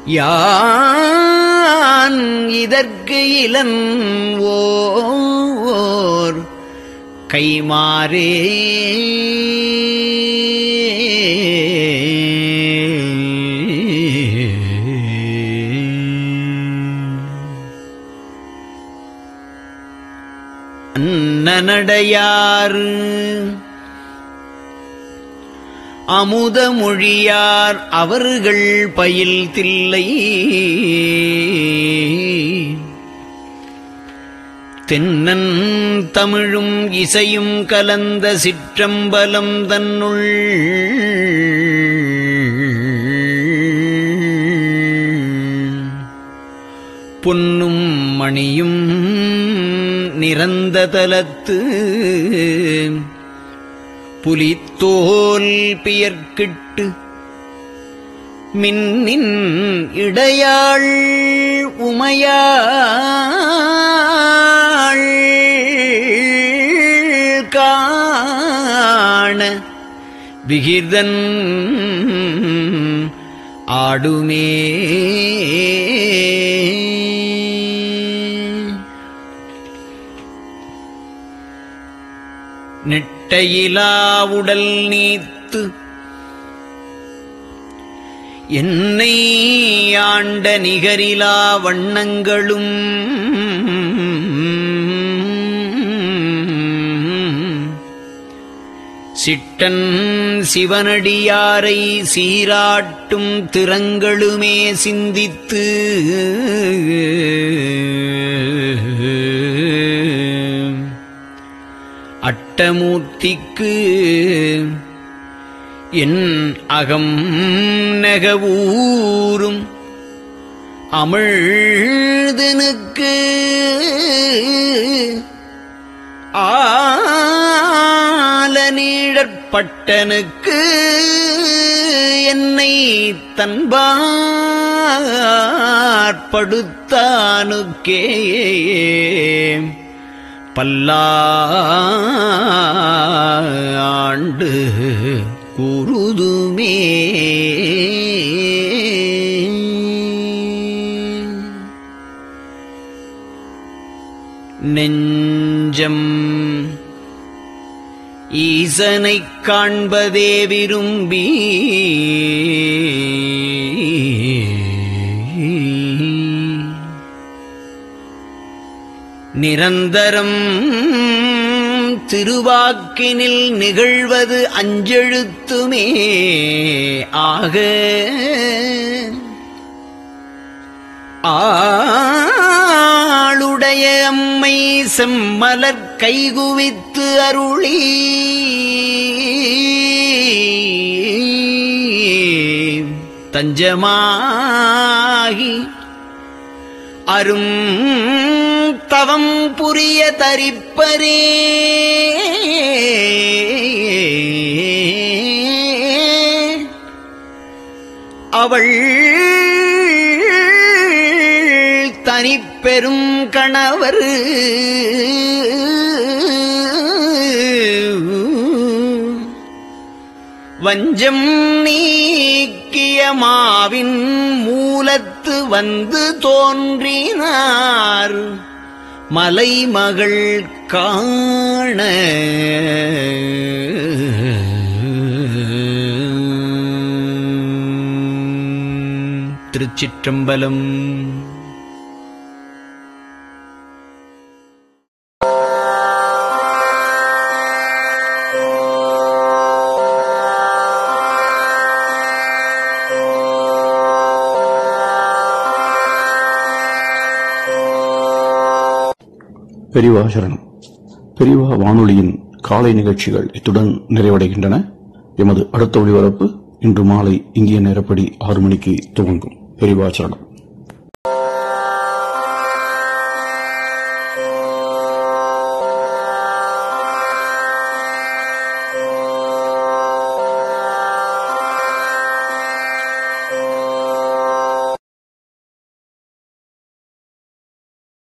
யான் இதற்கு இளன் ஓர் கைமாறே. அன்னநடையார் அமுதமொழியார் அவர்கள் பயில் தில்லை தென்னன் தமிழும் இசையும் கலந்த சிற்றம்பலம் தன்னுள். பொன்னும் மணியும் நிறந்த தலத்து. புலித்தோல் பியர்கிட்டு மின்னின் இடையாள் உமையாள் காண விகிர்தன் ஆடுமே. நெட்டையிலா உடல் நீத்து என்னை ஆண்ட நிகரிலா வண்ணங்களும் சிட்டன் சிவனடியாரை சீராட்டும் திறங்களுமே சிந்தித்து அட்டமூர்த்திக்கு என் அகம் நெகவூரும். அமிழ்தனுக்கு ஆலநீழற்பட்டனுக்கு என்னை தன்பாற்படுத்தானுக்கே பல்லாண்டு குருதுமே. நெஞ்சம் ஈசனைக் காண்பதே விரும்பி நிரந்தரம் திருவாக்கினில் நிகழ்வது அஞ்செழுத்துமே ஆக. ஆளுடைய அம்மை செம்மலர் கைகுவித்து அருளி தஞ்சமாகி அரும் தவம் புரிய தரிப்பரே. அவள் தனிப்பெரும் கணவர். வஞ்சம் நீக்கிய மாவின் மூலத்து வந்து தோன்றினார். மலைமகள் காண. திருச்சிற்றம்பலம் பெரியவா சரணம். பெரியவா வானொலியின் காலை நிகழ்ச்சிகள் இத்துடன் நிறைவடைகின்றன. எமது அடுத்த ஒளிபரப்பு இன்று மாலை இந்திய நேரப்படி ஆறு மணிக்கு துவங்கும். பெரியவா சரணம்.